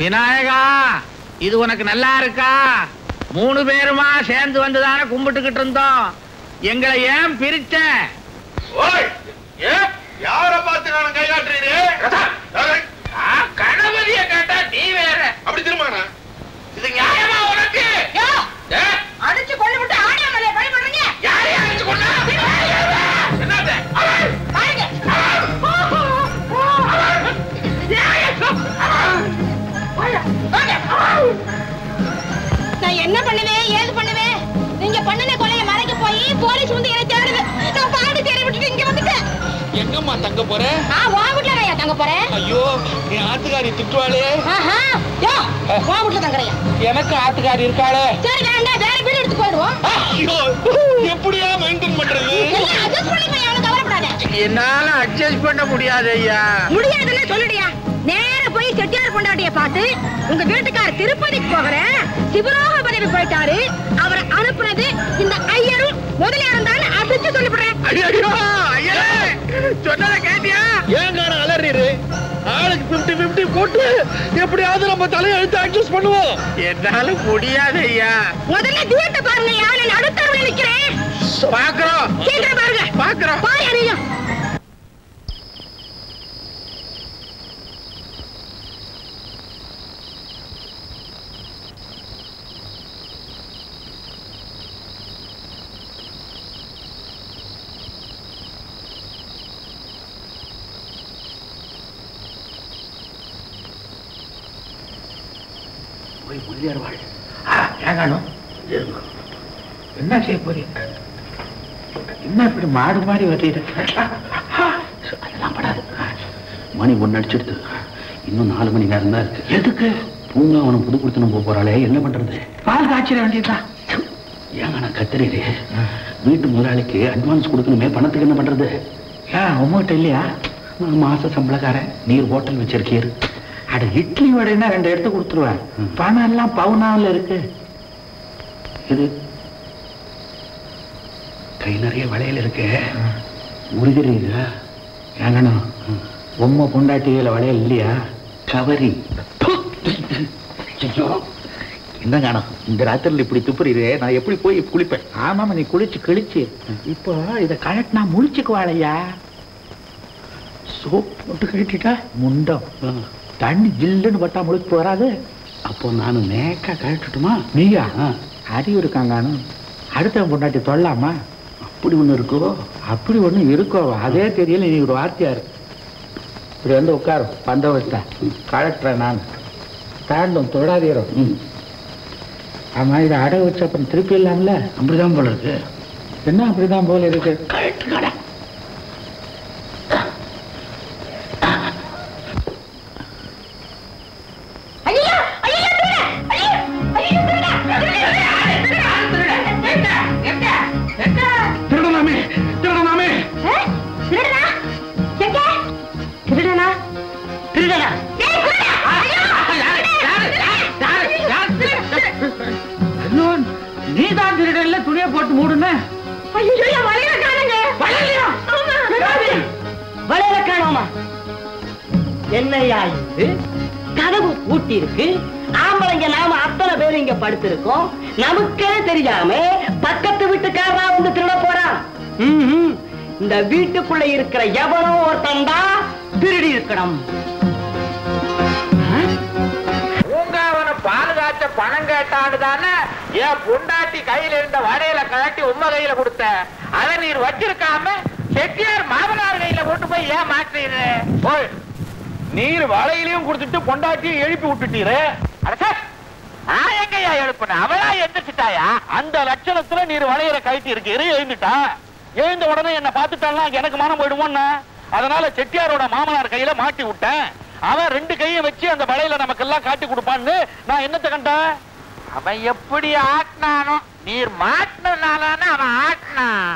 விநாயகா இது உனக்கு நல்லா இருக்கா? மூணு பேருமா சேர்ந்து வந்துதானே கும்பிட்டுக்கிட்டு இருந்தோம். எங்களை ஏன் பிரிச்ச? ஓய் ஏ யார பார்த்து நான் கை காட்டுறீரு? கணபதிய கேட்டா நீ வேற. அப்படி திரும்பினா இது நியாயமா உனக்கு? ஏ, அடிச்சு கொண்டு விட்டு பழி பண்றீங்க? யாரையா அடிச்சு கொண்டா? நான் என்ன பண்ணுவேன் ஏது பண்ணுவேன் நீங்க பண்ணின கொலையை மறைக்க போய் போலீஸ் வந்து என்ன தேடுது நான் பாண்டு தேடி விட்டுட்டு இங்க வந்துட்டேன். எங்கம்மா தங்க போற? உன் வீட்டுல நான் தங்க போறேன். ஐயோ என் ஆத்துக்காரி திட்டுவாளே. ஆஹா யோ உன் வீட்டுல தங்குறையா எனக்கு ஆத்துக்காரி இருக்காளே. சரி வேண்டாம் வேற வீடு எடுத்து போயிடுவோம். ஐயோ எப்படியா மெயின்டைன் பண்றது? எல்லாம் அட்ஜஸ்ட் பண்ணிப்பேன் அவனுக்கு கவலைப்படாத. என்னால அட்ஜஸ்ட் பண்ண முடியாது ஐயா முடியாதுன்னு சொல்லுடியா. நேர போய் செட்டியார் கொண்டாட்டிய பார்த்து உங்க வீட்டுக்கார திருப்பதிக்கு போகிறேன் சிவலோக பதவி போயிட்டாரு. அவரை அனுப்புனது இந்த ஐயரும் முதலியாரும் தான் அடிச்சு சொல்லிவிடுறேன். ஐயோ ஐயா சொன்னதை கேட்டியா? ஏன் கார அலறீரு ஆளுக்கு பிப்டி பிப்டி போட்டு எப்படியாவது நம்ம தலையை எடுத்து அட்ஜஸ்ட் பண்ணுவோம். என்னால முடியாது ஐயா. முதல்ல தீயத்தை பாருங்க யாரு நடுத்தருவில் நிக்கிறேன் பாக்குறோம். சீக்கிரம் பாருங்க. பாக்குறோம். பாரு அதையும் ஏகாணும் என்ன செய்ய போறீங்க? என்ன இப்படி மாடு மாறி வர்றீங்க அதெல்லாம் படாது. மணி ஒன்று அடிச்சிடுது. இன்னும் நாலு மணி நேரம் தான் இருக்கு. எதுக்கு? பூங்கா அவனை புது கொடுத்து போக போறாளே என்ன பண்றது? பால் காய்ச்சிட வேண்டியதுதான் ஏங்க நான் கத்துறீரு வீட்டு முதலாளிக்கு அட்வான்ஸ் கொடுக்கணுமே பணத்துக்கு என்ன பண்றது? ஏன் உங்ககிட்ட இல்லையா? மாச சம்பளக்காரன். நீர் ஹோட்டல் வச்சிருக்கீர். அட இட்லி வடைன்னா ரெண்டு எடுத்து கொடுத்துருவேன். பணம் எல்லாம் பவுனாவில் இருக்கு. இது கை நிறைய வளையல் இருக்கு. உருகிறீங்க ஏங்கணும் உம்மை பொண்டாட்டியில வளையல் இல்லையா? கவரி. என்ன காணும் இந்த ராத்திரில இப்படி துப்புறீரே? நான் எப்படி போய் குளிப்பேன்? ஆமாமா நீ குளிச்சு கிழிச்சு. இப்போ இதை கழட்டினா முழிச்சுக்குவாளையா? சோப் போட்டு கழட்டிட்டா? முண்டம். தண்ணி ஜில்லுன்னு பட்டா முழிச்சு போறாது. அப்போ நான் நேக்கா கழட்டட்டுமா? நீயா? அறிவு இருக்காங்கானு. அடுத்தவன் பொண்டாட்டி தொல்லாமா? அப்படி ஒண்ணு இருக்கோ? அப்படி ஒண்ணு இருக்கோ அதே தெரியல நீ ஒரு வார்த்தையாரு இப்படி வந்து உட்காரு பந்தவஸ்தா. கழட்டுறேன் நான். தாண்டும் தொடாதீரும் ம், ஆமா இதை அடை வச்சு அப்புறம் திருப்பி இல்லாமல? அப்படிதான் போல இருக்கு. என்ன அப்படிதான் போல இருக்கு? கழட்டுங்கடா. ஐயோ என்னையா கதவு பூட்டி இருக்கு ஆம்பளைங்க நாம அத்தனை பேர் இங்க படுத்திருக்கோம். நமக்கே தெரியாம பக்கத்து வீட்டுக்காரா வந்து திருட போறான். இந்த வீட்டுக்குள்ள இருக்கிற எவனோ ஒருத்தன் தான் திருடி இருக்கணும். பூங்காவன பால் காய்ச்ச பணம் கேட்டான்னு தானே? என் பொண்டாட்டி கையில இருந்த வடையில கழட்டி உம்ம கையில கொடுத்த. அதை நீர் வச்சிருக்காம செட்டியார் மாமனார் கையில கொண்டு போய் ஏன் மாற்றீரு நீர் வலையிலையும் கொடுத்துட்டு பொண்டாட்டியும் எழுப்பி விட்டுட்டீரு. அடச்சே, நான் அவளா எந்திரிச்சிட்டாயா? அந்த லட்சணத்துல நீர் வளையற கழட்டி இருக்கு. எழுந்துட்டா. எழுந்த உடனே என்ன பார்த்துட்டான்னா எனக்கு மனம் போயிடுமோன்னு? அதனால செட்டியாரோட மாமனார் கையில மாட்டி விட்டேன். அவன் ரெண்டு கையை வச்சு அந்த வளையல நமக்கெல்லாம் காட்டி கொடுப்பான்னு நான் என்னத்தை கண்டேன்? அவன் எப்படி ஆட்டினானோ நீர் மாட்டினாலான அவன் ஆட்டினான்.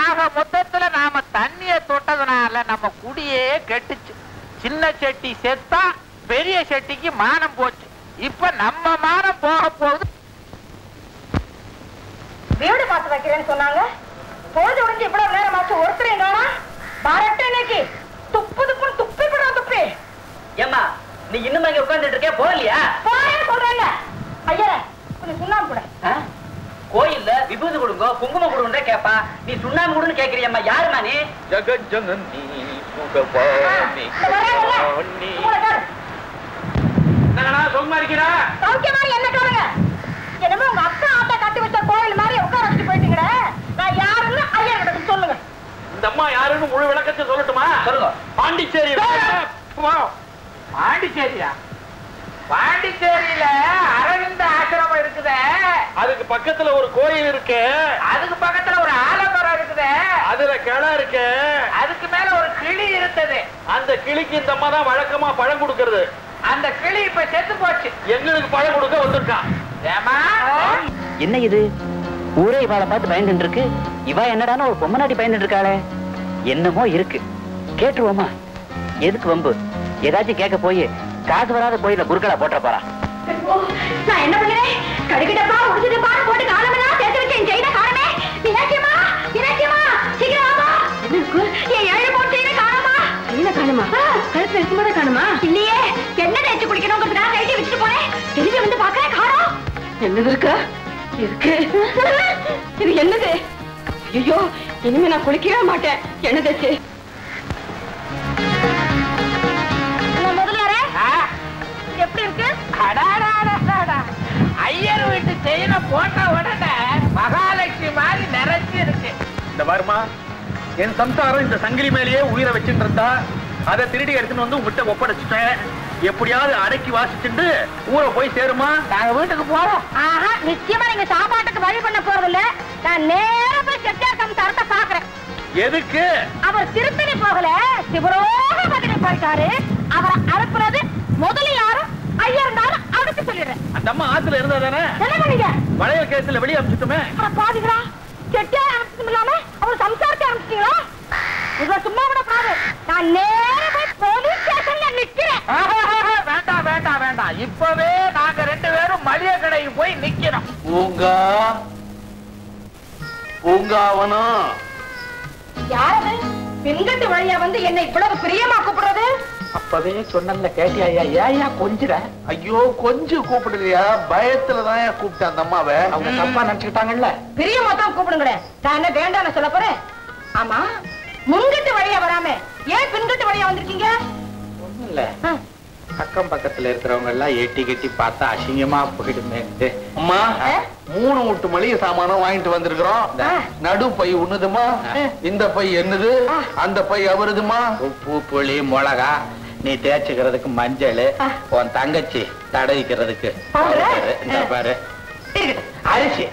ஆக மொத்தத்துல நாம தண்ணிய தொட்டதுனால நம்ம குடியே கெட்டுச்சு. சின்ன செட்டி செத்தா பெரிய செட்டிக்கு மானம் போச்சு. இப்ப நம்ம மானம் போக போகுது. வீடு பார்த்து வைக்கிறேன்னு சொன்னாங்க. பொழுது உடைஞ்சு இவ்வளவு நேரம் ஆச்சு. ஒருத்தரையும் காணா பாரட்டு இன்னைக்கு துப்பு துப்புன்னு துப்பி போடுறா துப்பி. ஏம்மா நீ இன்னும் இங்க உட்கார்ந்துட்டு இருக்கே? போகலையா? போறியா போறேன்னு சொல்றேன்ல. ஐயரே கொஞ்சம் சுண்ணாம்பு கூட? கோயில்ல விபூதி கொடுங்க குங்குமம் கொடுங்க கேப்பா. நீ சுண்ணாம்பு கொடுன்னு கேக்குறியம்மா. யாருமா நீ? ஜகஜனனி. என்னங்கண்ணா சும்மா இருக்கிறா? சௌக்கியமா என்ன காணுங்க. என்னமோ உங்க அக்கா ஆட்டா கட்டி வச்ச கோயில் மாதிரி உட்கார வச்சுட்டு போயிட்டீங்களே. நான் யாருன்னு ஐயா கிட்ட சொல்லுங்க. இந்த அம்மா யாருன்னு முழு விளக்கத்தை சொல்லட்டுமா? சொல்லுங்க. பாண்டிச்சேரி பாண்டிச்சேரியா? பாண்டிச்சேரியில அரவிந்த ஆசிரமம் இருக்குதே. அதுக்கு பக்கத்துல ஒரு கோயில் இருக்கு. அதுக்கு பக்கத்துல ஒரு ஆலமரம் இருக்குதே. அதுல கிளை இருக்கு. கிளி இருந்தது. அந்த கிளிக்கு இந்த அம்மா தான் வழக்கமா பழம் கொடுக்கறது. அந்த கிளி இப்ப செத்து போச்சு. எங்களுக்கு பழம் கொடுக்க வந்திருக்கான் ஏமா என்ன இது? ஊரே இவாளை பார்த்து பயந்துட்டு இருக்கு இவ என்னடான்னு ஒரு பொம்மநாட்டி பயந்துட்டு இருக்காளே என்னமோ இருக்கு. கேட்டுருவோமா? எதுக்கு வம்பு? ஏதாச்சும் கேட்க போய் காசு வராத கோயில குறுக்களா போட்ட போறா. நான் என்ன பண்ணுறேன் கடுக்கிட்டப்பா முடிச்சிட்டப்பா காணுமா கழுத்துல இருக்கும்போது காணுமா? இல்லையே. என்ன தேய்ச்சி குளிக்கணுங்கிறதுக்காக கைட்டி வச்சுட்டு போனேன். திரும்பி வந்து பாக்குறேன் காணோம். என்னது இருக்கா? இருக்கு. இது என்னது? ஐயோ இனிமே நான் குளிக்கவே மாட்டேன். என்ன தேய்ச்சி முதல்ல எப்படி இருக்கு? அடாடாடாடாடா. ஐயர் வீட்டு செயினை போட்ட உடனே மகாலட்சுமி மாதிரி நிறைச்சு இருக்கு இந்த வருமா என் சம்சாரம் இந்த சங்கிலி மேலேயே உயிரை வச்சுட்டு இருந்தா அதை திருடி எடுத்துன்னு வந்து உங்ககிட்ட ஒப்படைச்சிட்டேன். எப்படியாவது அடக்கி வாசிச்சுட்டு ஊரை போய் சேருமா? நாங்க வீட்டுக்கு போறோம் ஆஹா நிச்சயமா நீங்க சாப்பாட்டுக்கு வழி பண்ண போறது இல்ல நான் நேரா போய் செட்டியார் சம்சாரத்தை பாக்குறேன் எதுக்கு? அவர் திருத்தணி போகல சிவரோக பதிலை போயிட்டாரு. அவரை அனுப்புறது முதலியாரும் ஐயா இருந்தாலும் அடுத்து சொல்லிடுறேன். அந்த அம்மா ஆத்துல இருந்தா தானே? என்ன பண்ணீங்க வளையல் கேஸ்ல வெளியே அனுப்பிச்சுட்டுமே. பாதிகளா செட்டியார் அனுப்பிச்சதும் இல்லாம அவர் சம்சாரத்தை அனுப்பிச்சிட்டீங்களா? இதை சும்மா விட கூடாது நான் நேரா போய் போலீஸ் ஸ்டேஷன்ல நிக்கிறேன். வேண்டாம் வேண்டாம் வேண்டாம் இப்பவே நாங்க ரெண்டு பேரும் மளிகை கடைக்கு போய் நிக்கிறோம். பூங்கா பூங்காவனம் யாரது? பெண்கட்டு வழியா வந்து என்ன இவ்வளவு பிரியமா கூப்பிடுறது? அப்பவே சொன்னல கேட்டியா ஏயா கொஞ்சிட? ஐயோ கொஞ்சம் கூப்பிடலையா? பயத்துலதான் கூப்பிட்டேன் அந்த அம்மாவை? அவங்க தப்பா நினைச்சுக்கிட்டாங்கல்ல. பிரியமா தான் கூப்பிடுங்களேன் நான் என்ன வேண்டாம்னு சொல்ல போறேன். ஆமா முன்கட்டு வழியா வராம ஏன் பின்கட்டு வழியா வந்திருக்கீங்க? ஒண்ணும் இல்ல ஆ, அக்கம் பக்கத்துல இருக்கிறவங்க எல்லாம் எட்டி கட்டி பார்த்தா அசிங்கமா போயிடுமேன்ட்டு அம்மா? மூணு மூட்டு மளிகை சாமானம் வாங்கிட்டு வந்திருக்கிறோம். நடு பை உண்ணுதுமா? இந்த பை என்னது. அந்த பை அவருதுமா? உப்பு புளி மிளகா நீ தேய்ச்சிக்கிறதுக்கு மஞ்சள். உன் தங்கச்சி தடவிக்கிறதுக்கு பாரு. அரிசி.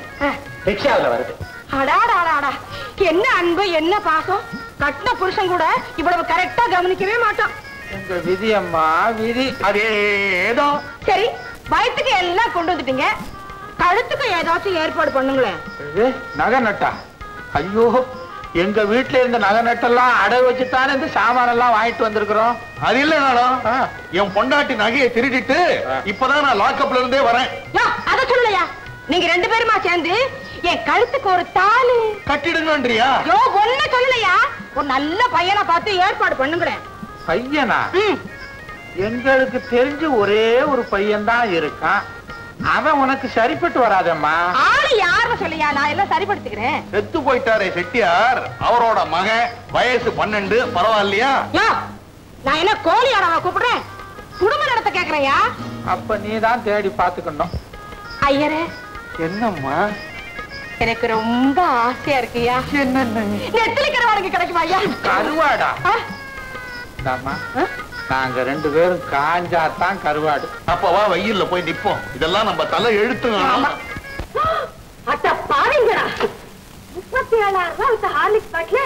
ரிக்ஷாவுல வருது. அடாடாடாடா என்ன அன்பு என்ன பாசம்? கட்டின புருஷன் கூட இவ்வளவு கரெக்டா கவனிக்கவே மாட்டான். எங்க விதி அம்மா விதி. அதே ஏதோ. சரி வயிற்றுக்கு எல்லாம் கொண்டு வந்துட்டீங்க. கழுத்துக்கு ஏதாச்சும் ஏற்பாடு பண்ணுங்களேன். இது நகை நட்டா? ஐயோ எங்க வீட்டுல இருந்த நகை நட்டெல்லாம் அடை வச்சுத்தானே இந்த சாமானெல்லாம் வாங்கிட்டு வந்திருக்கிறோம். அது இல்ல நானும். என் பொண்டாட்டி நகையை திருடிட்டு இப்பதான் நான் லாக்கப்ல இருந்தே வரேன். யோ அத சொல்லலையா? நீங்க ரெண்டு பேருமா சேர்ந்து என் கழுத்துக்கு ஒரு தாலி. கட்டிடுங்கன்றியா? யோ ஒண்ணு சொல்லலையா? ஒரு நல்ல பையனை பார்த்து ஏற்பாடு பண்ணுங்களேன் பையனா? எங்களுக்கு தெரிஞ்சு ஒரே ஒரு பையன் தான் இருக்கான். அவன் உனக்கு சரிப்பட்டு வராதம்மா. ஆளு யாருன்னு சொல்லியா? நான் எல்லாம் சரிப்படுத்திக்கிறேன். செத்து போயிட்டாரே செட்டியார். அவரோட மகன். வயசு பன்னெண்டு. பரவாயில்லையா? நான் என்ன கோழி ஆடாவா கூப்பிடுறேன்? குடும்ப நடத்த கேக்குறையா அப்ப நீ தான் தேடி பாத்துக்கணும் ஐயரே என்னம்மா? எனக்கு ரொம்ப ஆசையா இருக்கியா என்ன நெத்திலி கருவாடுக்கு கிடைக்குமா ஐயா? கருவாடா? நாங்க ரெண்டு பேரும் காஞ்சாதான் கருவாடு. அப்ப வா வெயில்ல போய் நிப்போம். இதெல்லாம் நம்ம தலை எழுத்துங்க. அட்ட பாருங்கடா முப்பத்தி ஏழாயிரம் ரூபாய் ஹார்லிக்ஸ் பாட்டில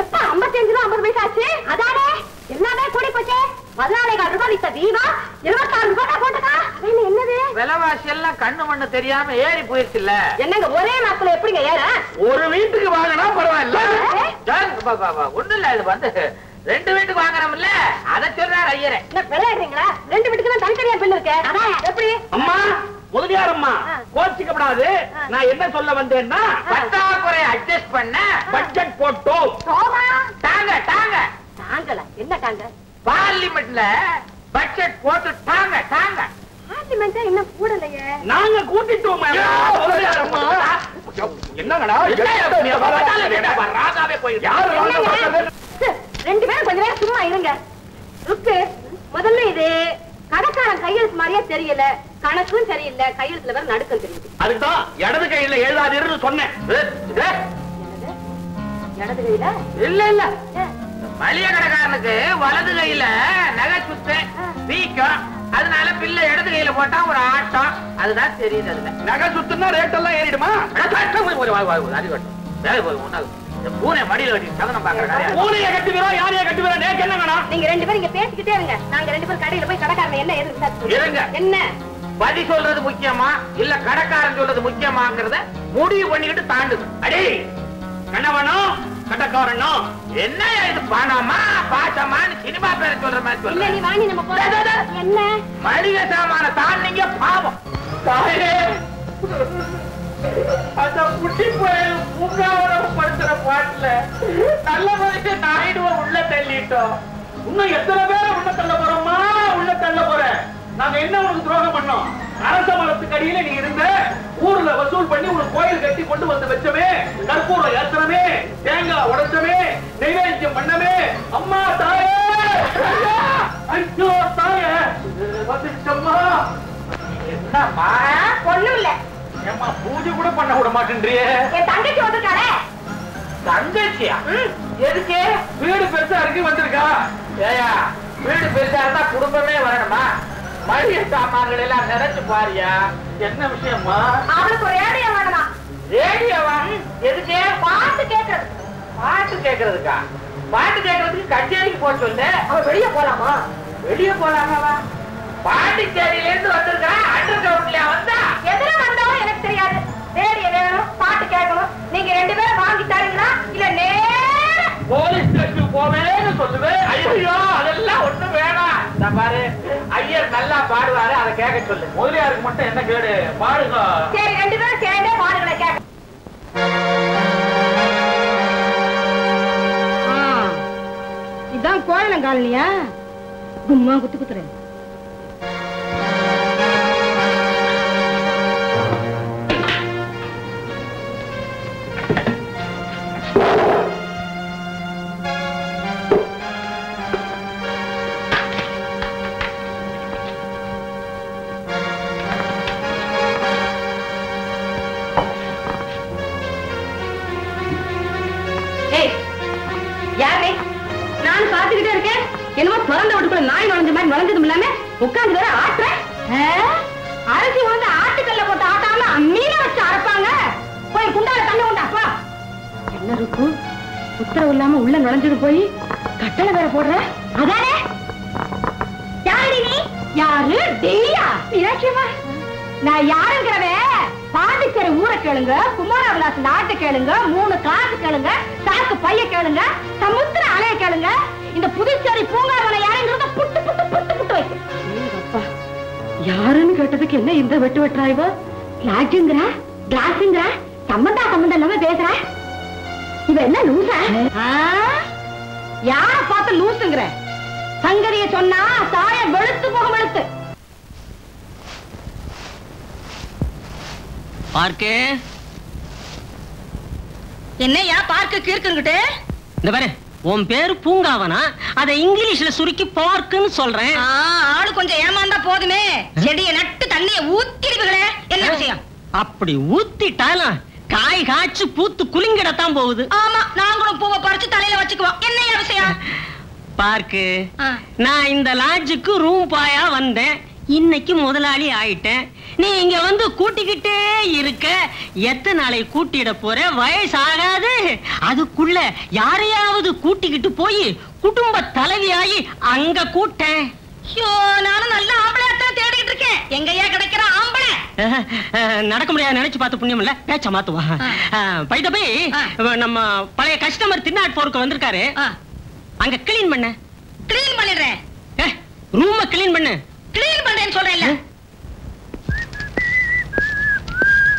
எப்ப ஐம்பத்தி அஞ்சு ரூபா ஐம்பது பைசா ஆச்சு? அதானே? எல்லாமே கூடி போச்சே? பதினாலேகால் ரூபாய் வித்த தீபா இருபத்தாறு ரூபாய் போட்டுக்கா என்ன என்னது? விலைவாசி எல்லாம் கண்ணு மண்ணு தெரியாம ஏறி போயிருச்சுல்ல என்னங்க ஒரே மாசத்துல எப்படிங்க ஏற? ஒரு வீட்டுக்கு வாங்கினா பரவாயில்ல. ஒண்ணும் இல்ல இது வந்து ரெண்டு வீட்டுக்கு வாங்குறோம்ல அத சொல்றாரு ஐயரே. விளையாடுறீங்களா? ரெண்டு வீட்டுக்கு தான் தனித்தனியா பில் இருக்கு. அதான். எப்படி? அம்மா முதலியார் அம்மா. கோச்சிக்கப்படாது. நான் என்ன சொல்ல வந்தேன்னா பற்றாக்குறை அட்ஜஸ்ட் பண்ண பட்ஜெட் போட்டோம். தாங்க தாங்க. தாங்கல. என்ன தாங்க? பார்லிமெண்ட்ல பட்ஜெட் போட்டு தாங்க தாங்க. நாங்க கூட்டிட்டோம்? என்னங்கடா? ராதாவே போயிருக்கு? யாரு ராதா பார்த்தது? ரெண்டு பேரும் கொஞ்ச நேரம் சும்மா இருங்க. ருக்கு முதல்ல இது கடைக்காரன் கையெழுத்து மாதிரியே தெரியல. கணக்கும் சரியில்லை. கையெழுத்துல வேற நடுக்கம் தெரியுது. அதுக்குதான் இடது கையில எழுதாதீர்னு சொன்னேன். இடது கையில? இல்ல இல்ல. மளிகை கடைக்காரனுக்கு வலது கையில நகை சுத்து வீக்கம் அதனால பிள்ளை இடது கையில போட்டா ஒரு ஆட்டம். அதுதான் தெரியுது அதுல. நகை சுத்துனா ரேட் எல்லாம் ஏறிடுமா? பூனை மடியில வட்டி சதனம் பாக்குறேன் பூனைய கட்டுகிறோம் யாரைய கட்டுகிறோம் நேக்கு என்ன வேணும்? நீங்க ரெண்டு பேரும் இங்க பேசிக்கிட்டே இருங்க. நாங்க ரெண்டு பேரும் கடையில போய் கடைக்காரன் என்ன விசாரிச்சு இருங்க. என்ன? பதி சொல்றது முக்கியமா இல்ல கடைக்காரன் சொல்றது முக்கியமாங்கிறத முடிவு பண்ணிக்கிட்டு தாண்டுது அடே கணவனோ கட்டக்காரனோ என்ன இது பணமா பாசமான்னு சினிமா பேரை சொல்ற மாதிரி இல்ல நீ நம்ம. போறோம் என்ன? மளிகை சாமான தாண்டிங்க பாவம். தாயே. அந்த குட்டி போய் பூங்காவரம் படுத்துற பாட்டுல நல்ல மனுஷன் நாயுடுவ உள்ள தள்ளிட்டோம். இன்னும் எத்தனை பேரை உள்ள தள்ள போறோமா? உள்ள தள்ள போற நாங்க என்ன உனக்கு துரோகம் பண்ணோம்? அரச மரத்துக்கு அடியில நீ இருந்த ஊர்ல வசூல் பண்ணி உனக்கு கோயில் கட்டி கொண்டு வந்து வச்சமே கற்பூரம் ஏத்தனமே தேங்காய் உடைச்சமே நைவேத்தியம் பண்ணமே. அம்மா தாயே! ஐயா! தாயே! வந்துச்சம்மா என்னம்மா? ஒண்ணும் இல்ல ஏம்மா பூஜை கூட பண்ண விட மாட்டேன்றியே. என் தங்கச்சி வந்திருக்காளே தங்கச்சியா? எதுக்கு? வீடு பெருசா இருக்கு வந்திருக்கா? ஏயா வீடு பெருசா இருந்தா குடும்பமே வரணுமா? மளிகை சாமான்கள் எல்லாம் நிறைச்சு பாரியா? என்ன விஷயம்மா? அவளுக்கு ஒரு ஏடியா வேணாம்? ரேடியோவா? எதுக்கு? பாட்டு கேக்குறது. பாட்டு கேக்குறதுக்கா? பாட்டு கேக்குறதுக்கு கச்சேரிக்கு போக சொல்லு அவ வெளிய போலாமா? வெளிய போலாமாவா பாண்டிச்சேரியில இருந்து வந்திருக்கா? அண்டர் கிரவுண்ட்லயா வந்தா? எதுல வந்தாலும் எனக்கு தெரியாது. ரேடியோ வேணும் பாட்டு கேட்கணும். நீங்க ரெண்டு பேரும் வாங்கி தரீங்களா இல்ல நேர போலீஸ் ஸ்டேஷன் போவேன்னு சொல்லுவேன் ஐயோ அதெல்லாம் ஒண்ணும் வேணாம். இந்த பாரு ஐயர் நல்லா பாடுவாரு அதை கேட்க சொல்லு. முதலியாருக்கு மட்டும் என்ன கேடு? பாடுங்க. சரி ரெண்டு பேரும் சேர்ந்தே பாடுகளை கேட்க இதான் கோயிலங்காலனியா கும்மா குத்து குத்துறேன். பிறந்த வீட்டுக்குள்ள நாய் நுழைஞ்ச மாதிரி நுழைஞ்சதும் இல்லாம உட்கார்ந்து வேற ஆட்டுற அரிசி வந்து ஆட்டுக்கல்ல போட்டு ஆட்டாம மீன வச்சு அரைப்பாங்க. போய் குண்டால தண்ணி உண்டாப்பா என்ன இருக்கும் உத்தரவு இல்லாம உள்ள நுழைஞ்சது போய் கட்டளை வேற போடுற? அதானே? யாரு நீ? யாரு? டெய்யா இலட்சியமா நான் யாருங்கிறவே? பாண்டிச்சேரி ஊரை கேளுங்க குமாரவிலாஸ் நாட்டை கேளுங்க மூணு காசு கேளுங்க சாக்கு பைய கேளுங்க சமுத்திர அலைய கேளுங்க. இந்த புதுச்சேரி பூங்காவனை யாருங்கிறத புட்டு புட்டு புட்டு புட்டு வைக்கும் அப்பா யாருன்னு கேட்டதுக்கு என்ன இந்த வெட்டு வெட்டுறா இவ? லாட்ஜுங்கிற கிளாஸுங்கிற சம்பந்தா சம்பந்தம் இல்லாம பேசுற? இவ என்ன லூசா? யார பார்த்து லூசுங்கிற? சங்கதிய சொன்னா தாய வெளுத்து போக வெளுத்து. பார்க்கு. என்னையா பார்க்க கீர்க்குங்கிட்டு இந்த பாரு. உன் பேரு பூங்காவனா? அதை இங்கிலீஷ்ல சுருக்கி பார்க்குன்னு சொல்றேன். ஆளு கொஞ்சம் ஏமாந்தா போதுமே. செடியை நட்டு தண்ணிய ஊத்திடுவீங்களே என்ன விஷயம்? அப்படி ஊத்திட்டாலும் காய் காய்ச்சி பூத்து குலுங்கிடத்தான் போகுது. ஆமா நாங்களும் பூவை பறிச்சு தலையில வச்சுக்குவோம். என்னையா விஷயம்? பார்க்கு. நான் இந்த லாட்ஜுக்கு ரூம் பாயா வந்தேன். இன்னைக்கு முதலாளி ஆயிட்டேன் நீ இங்க வந்து கூட்டிக்கிட்டே இருக்க. எத்தனை நாளை கூட்டிட போற? வயசு ஆகாது அதுக்குள்ள யாரையாவது கூட்டிக்கிட்டு போய் குடும்ப தலைவியாகி அங்க கூட்டேன். ஐயோ நானும் நல்ல ஆம்பளையாத்தான் தேடிட்டு இருக்கேன். எங்கய்யா கிடைக்கிற ஆம்பளை. நடக்க முடியாது நினைச்சு பார்த்து புண்ணியம் இல்ல பேச்ச மாத்துவா. பைத போய். நம்ம பழைய கஸ்டமர் திருநாட் போருக்கு வந்திருக்காரு. அங்க கிளீன் பண்ண. கிளீன் பண்ணிடுறேன். ரூம கிளீன் பண்ணு. கிளீன் பண்றேன்னு சொல்றேன்ல.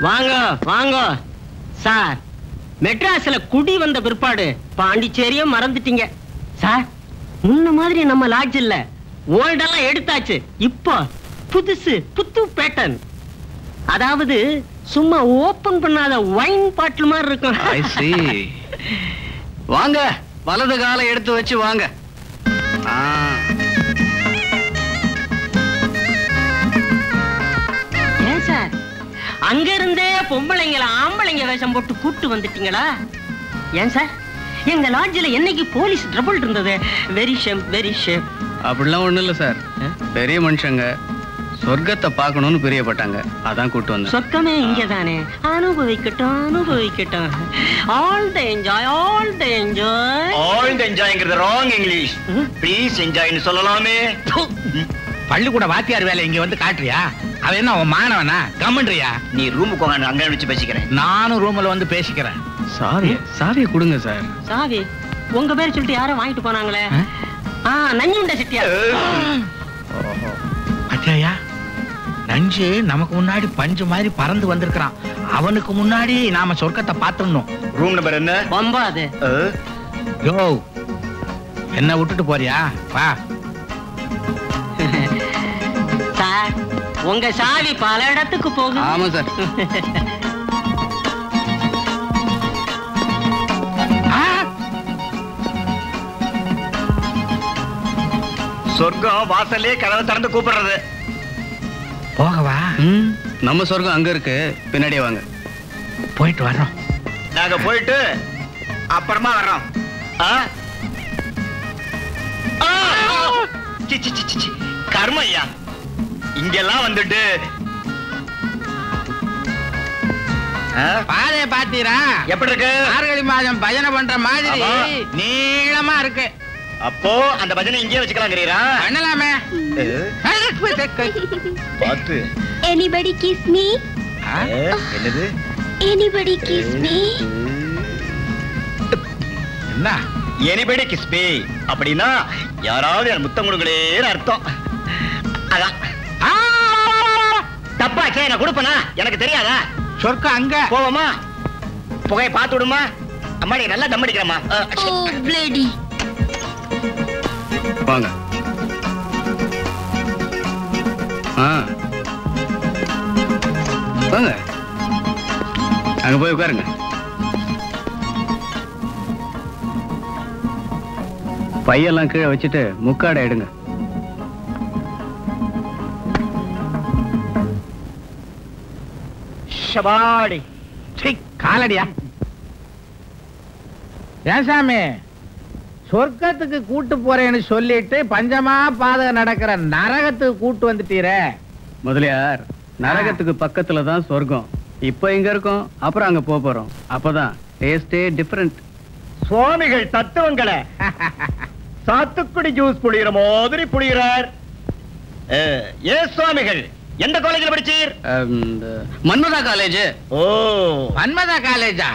வாங்க வாங்க. சார் மெட்ராஸ்ல குடி வந்த பிற்பாடு பாண்டிச்சேரியும் மறந்துட்டீங்க. சார் முன்ன மாதிரி நம்ம லாட்ஜ் இல்ல. ஓல்டெல்லாம் எடுத்தாச்சு. இப்போ புதுசு புது பேட்டர்ன் அதாவது சும்மா ஓபன் பண்ணாத வைன் பாட்டில் மாதிரி இருக்கும். ஐ see. வாங்க வலது காலை எடுத்து வச்சு வாங்க. ஆ. அங்க இருந்தே பொம்பளைங்கள ஆம்பளைங்க வேஷம் போட்டு கூட்டு வந்துட்டீங்களா? ஏன் சார்? எங்க லாட்ஜில் என்னைக்கு போலீஸ் ட்ரபிள் இருந்தது? Very shame very shame. அப்படிலாம் ஒண்ணும் இல்ல சார். பெரிய மனுஷங்க சொர்க்கத்தை பார்க்கணும்னு பிரியப்பட்டாங்க. அதான் கூட்டு வந்தேன். சொர்க்கமே இங்க தானே அனுபவிக்கட்டும் அனுபவிக்கட்டும். All the enjoy all the enjoy all என்ஜாய்ங்கிறது wrong English please என்ஜாய்னு சொல்லலாமே. பள்ளிக்கூட வாத்தியார் வேலை இங்க வந்து காட்டுறியா? அவன் என்ன உன் மாணவனா? கம்மன்றியா? நீ ரூமுக்கு வாங்க அங்க வச்சு பேசிக்கிறேன். நானும் ரூம்ல வந்து பேசிக்கிறேன். சாவி சாவியை கொடுங்க சார். சாவி உங்க பேர் சொல்லிட்டு யாரோ வாங்கிட்டு போனாங்களே? ஆ? நஞ்சுண்ட செட்டியார் அத்தியாயா நஞ்சு நமக்கு முன்னாடி பஞ்சு மாதிரி பறந்து வந்திருக்கிறான். அவனுக்கு முன்னாடி நாம சொர்க்கத்தை பார்த்துடணும். ரூம் நம்பர் என்ன? அஹ், யோ என்ன விட்டுட்டு போறியா? வா. சார் உங்க சாவி பல இடத்துக்கு போகுது. ஆமா சார். சொர்க்கம் வாசல்லே கதவை திறந்து கூப்பிடுறது. போகவா? நம்ம சொர்க்கம் அங்க இருக்கு. பின்னாடியே வாங்க. போயிட்டு வர்றோம். நாங்க போயிட்டு அப்புறமா வர்றோம். ஆ? இங்கெல்லாம் வந்துட்டு? பாதைய பாத்தீரா. எப்படி இருக்கு? மார்கழி மாதம் பஜனை பண்ற மாதிரி. நீளமா இருக்கு. அப்போ அந்த பஜனை இங்கே வச்சுக்கலாங்கிறீரா? பண்ணலாமே. Anybody kiss me? ஆ? என்னது? Anybody kiss me? என்ன? எனிபடி கிஸ்பி அப்படின்னா யாராவது என் முத்தம் கொடுங்களேன்னு அர்த்தம். அதான். ஆ! தப்பாச்சே நான் கொடுப்பனா? எனக்கு தெரியாதா? சொர்க்கம் அங்க. போவோமா? புகையை பார்த்து விடுமா? அம்மாடி நல்லா தம். Oh, bloody. வாங்க. ஆ. வாங்க. அங்க போய் உட்காருங்க. பையெல்லாம் கீழே வச்சுட்டு முக்காடை எடுங்க. ஷபாடி சீ, காலடியா. ஏன் சாமி? சொர்க்கத்துக்கு கூட்டு போறேன்னு சொல்லிட்டு பஞ்சமா பாதை நடக்கிற நரகத்துக்கு கூட்டு வந்துட்டீரே. முதலியார் நரகத்துக்கு பக்கத்துல தான் சொர்க்கம். இப்போ இங்க இருக்கோம்? அப்புறம் அங்க போக போறோம். அப்பதான் டேஸ்டே டிஃபரெண்ட் சுவாமிகள் தத்துவங்களை. சாத்துக்குடி ஜூஸ் புளிகிற மாதிரி புளிகிறார் ஏ சுவாமிகள் எந்த காலேஜில் படிச்சீர்? மன்மதா காலேஜ் ஓ. மன்மதா காலேஜா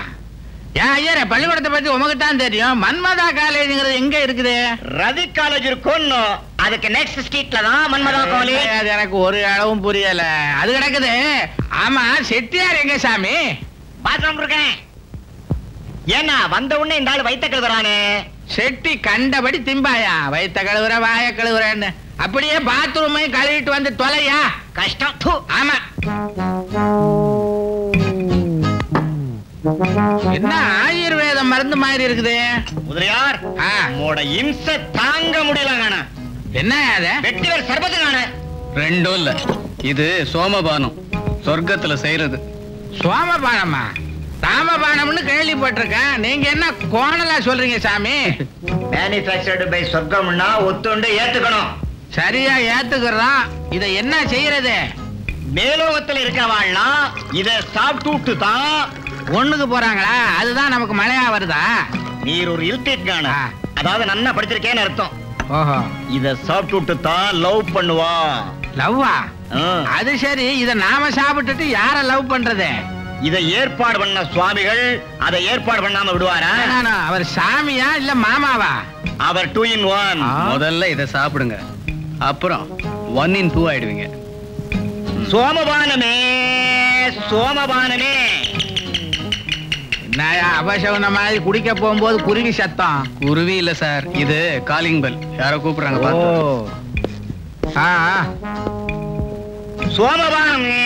ஏன் ஐயரே பள்ளிக்கூடத்தை பத்தி உமக்கு தான் தெரியும். மன்மதா காலேஜ்ங்கிறது எங்க இருக்குது? ரவி காலேஜ் இருக்கும்னு அதுக்கு நெக்ஸ்ட் ஸ்ட்ரீட்ல தான் மன்மதா காலேஜ் அது எனக்கு ஒரு அளவும் புரியல. அது கிடக்குது. ஆமா செட்டியார் எங்க சாமி? பாத்ரூம் இருக்கேன். ஏன்னா வந்த உடனே இந்த ஆள் வைத்த கழுவுறானே. செட்டி கண்டபடி திம்பாயா? வயித்த கழுவுற வாய கழுவுறன்னு. அப்படியே பாத்ரூமையும் கழுவிட்டு வந்து தொலையா? கஷ்டம். ஆமா. என்ன ஆயுர்வேத மருந்து மாதிரி இருக்குது? முதலியார். உம்மோட இம்ச தாங்க முடியல காண என்ன அது? வெட்டிவர் சர்பத்து காண ரெண்டும் இல்ல. இது சோமபானம். சொர்க்கத்துல செய்யறது சோமபானமா? ராமபானம்னு கேள்விப்பட்டிருக்கேன். நீங்க என்ன கோணலா சொல்றீங்க சாமி? மேனுஃபேக்சர்டு பை சொர்க்கம்னா ஒத்துண்டு ஏத்துக்கணும். சரியா ஏத்துக்கிறோம் இத என்ன செய்யறது? மேலோகத்துல இருக்கவாள்னா இத சாப்பிட்டு தான் ஒண்ணுக்கு போறாங்களா? அதுதான் நமக்கு மழையா வருதா? நீர் ஒரு இல்டேட் காண ஆ. அதாவது நன்னா படிச்சிருக்கேன்னு அர்த்தம். ஓஹோ. இத சாப்பிட்டு தான் லவ் பண்ணுவா. லவ்வா. அது சரி இத நாம சாப்பிட்டுட்டு யார லவ் பண்றது? இத ஏற்பாடு பண்ண சுவாமிகள் அதை ஏற்பாடு பண்ணாம விடுவாரா? நானா, அவர் சாமியா இல்ல மாமாவா? அவர் டூ இன் ஒன். முதல்ல இதை சாப்பிடுங்க. அப்புறம் ஒன் இன் டூ ஆயிடுவீங்க. சோமபானமே சோமபானமே. அபசவன மாதிரி குடிக்க போகும்போது குருவி சத்தம்? குருவி இல்ல சார் இது காலிங் பெல் யாரோ கூப்பிடுறாங்க சோமபானமே.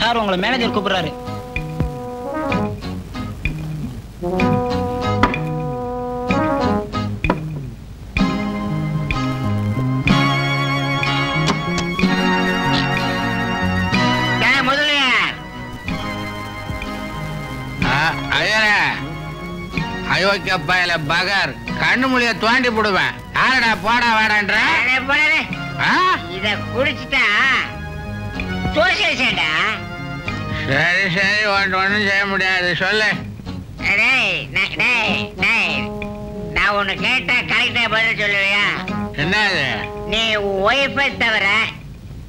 சார் உங்களை மேனேஜர் கூப்பிடுறாரு. அயோக்கிய பயல பகர் கண்ணு மொழிய தோண்டி போடுவேன். யாரடா போடா வாடான்ற? இத குடிச்சிட்டா சோசியல்டா சரி சரி ஒன்று ஒன்றும் செய்ய முடியாது சொல்லு. நான்- டேய் டேய் நான் உன்னை கேட்டா கரெக்டா பதில் சொல்லுவியா? என்னது? நீ ஒய்ஃபை தவிர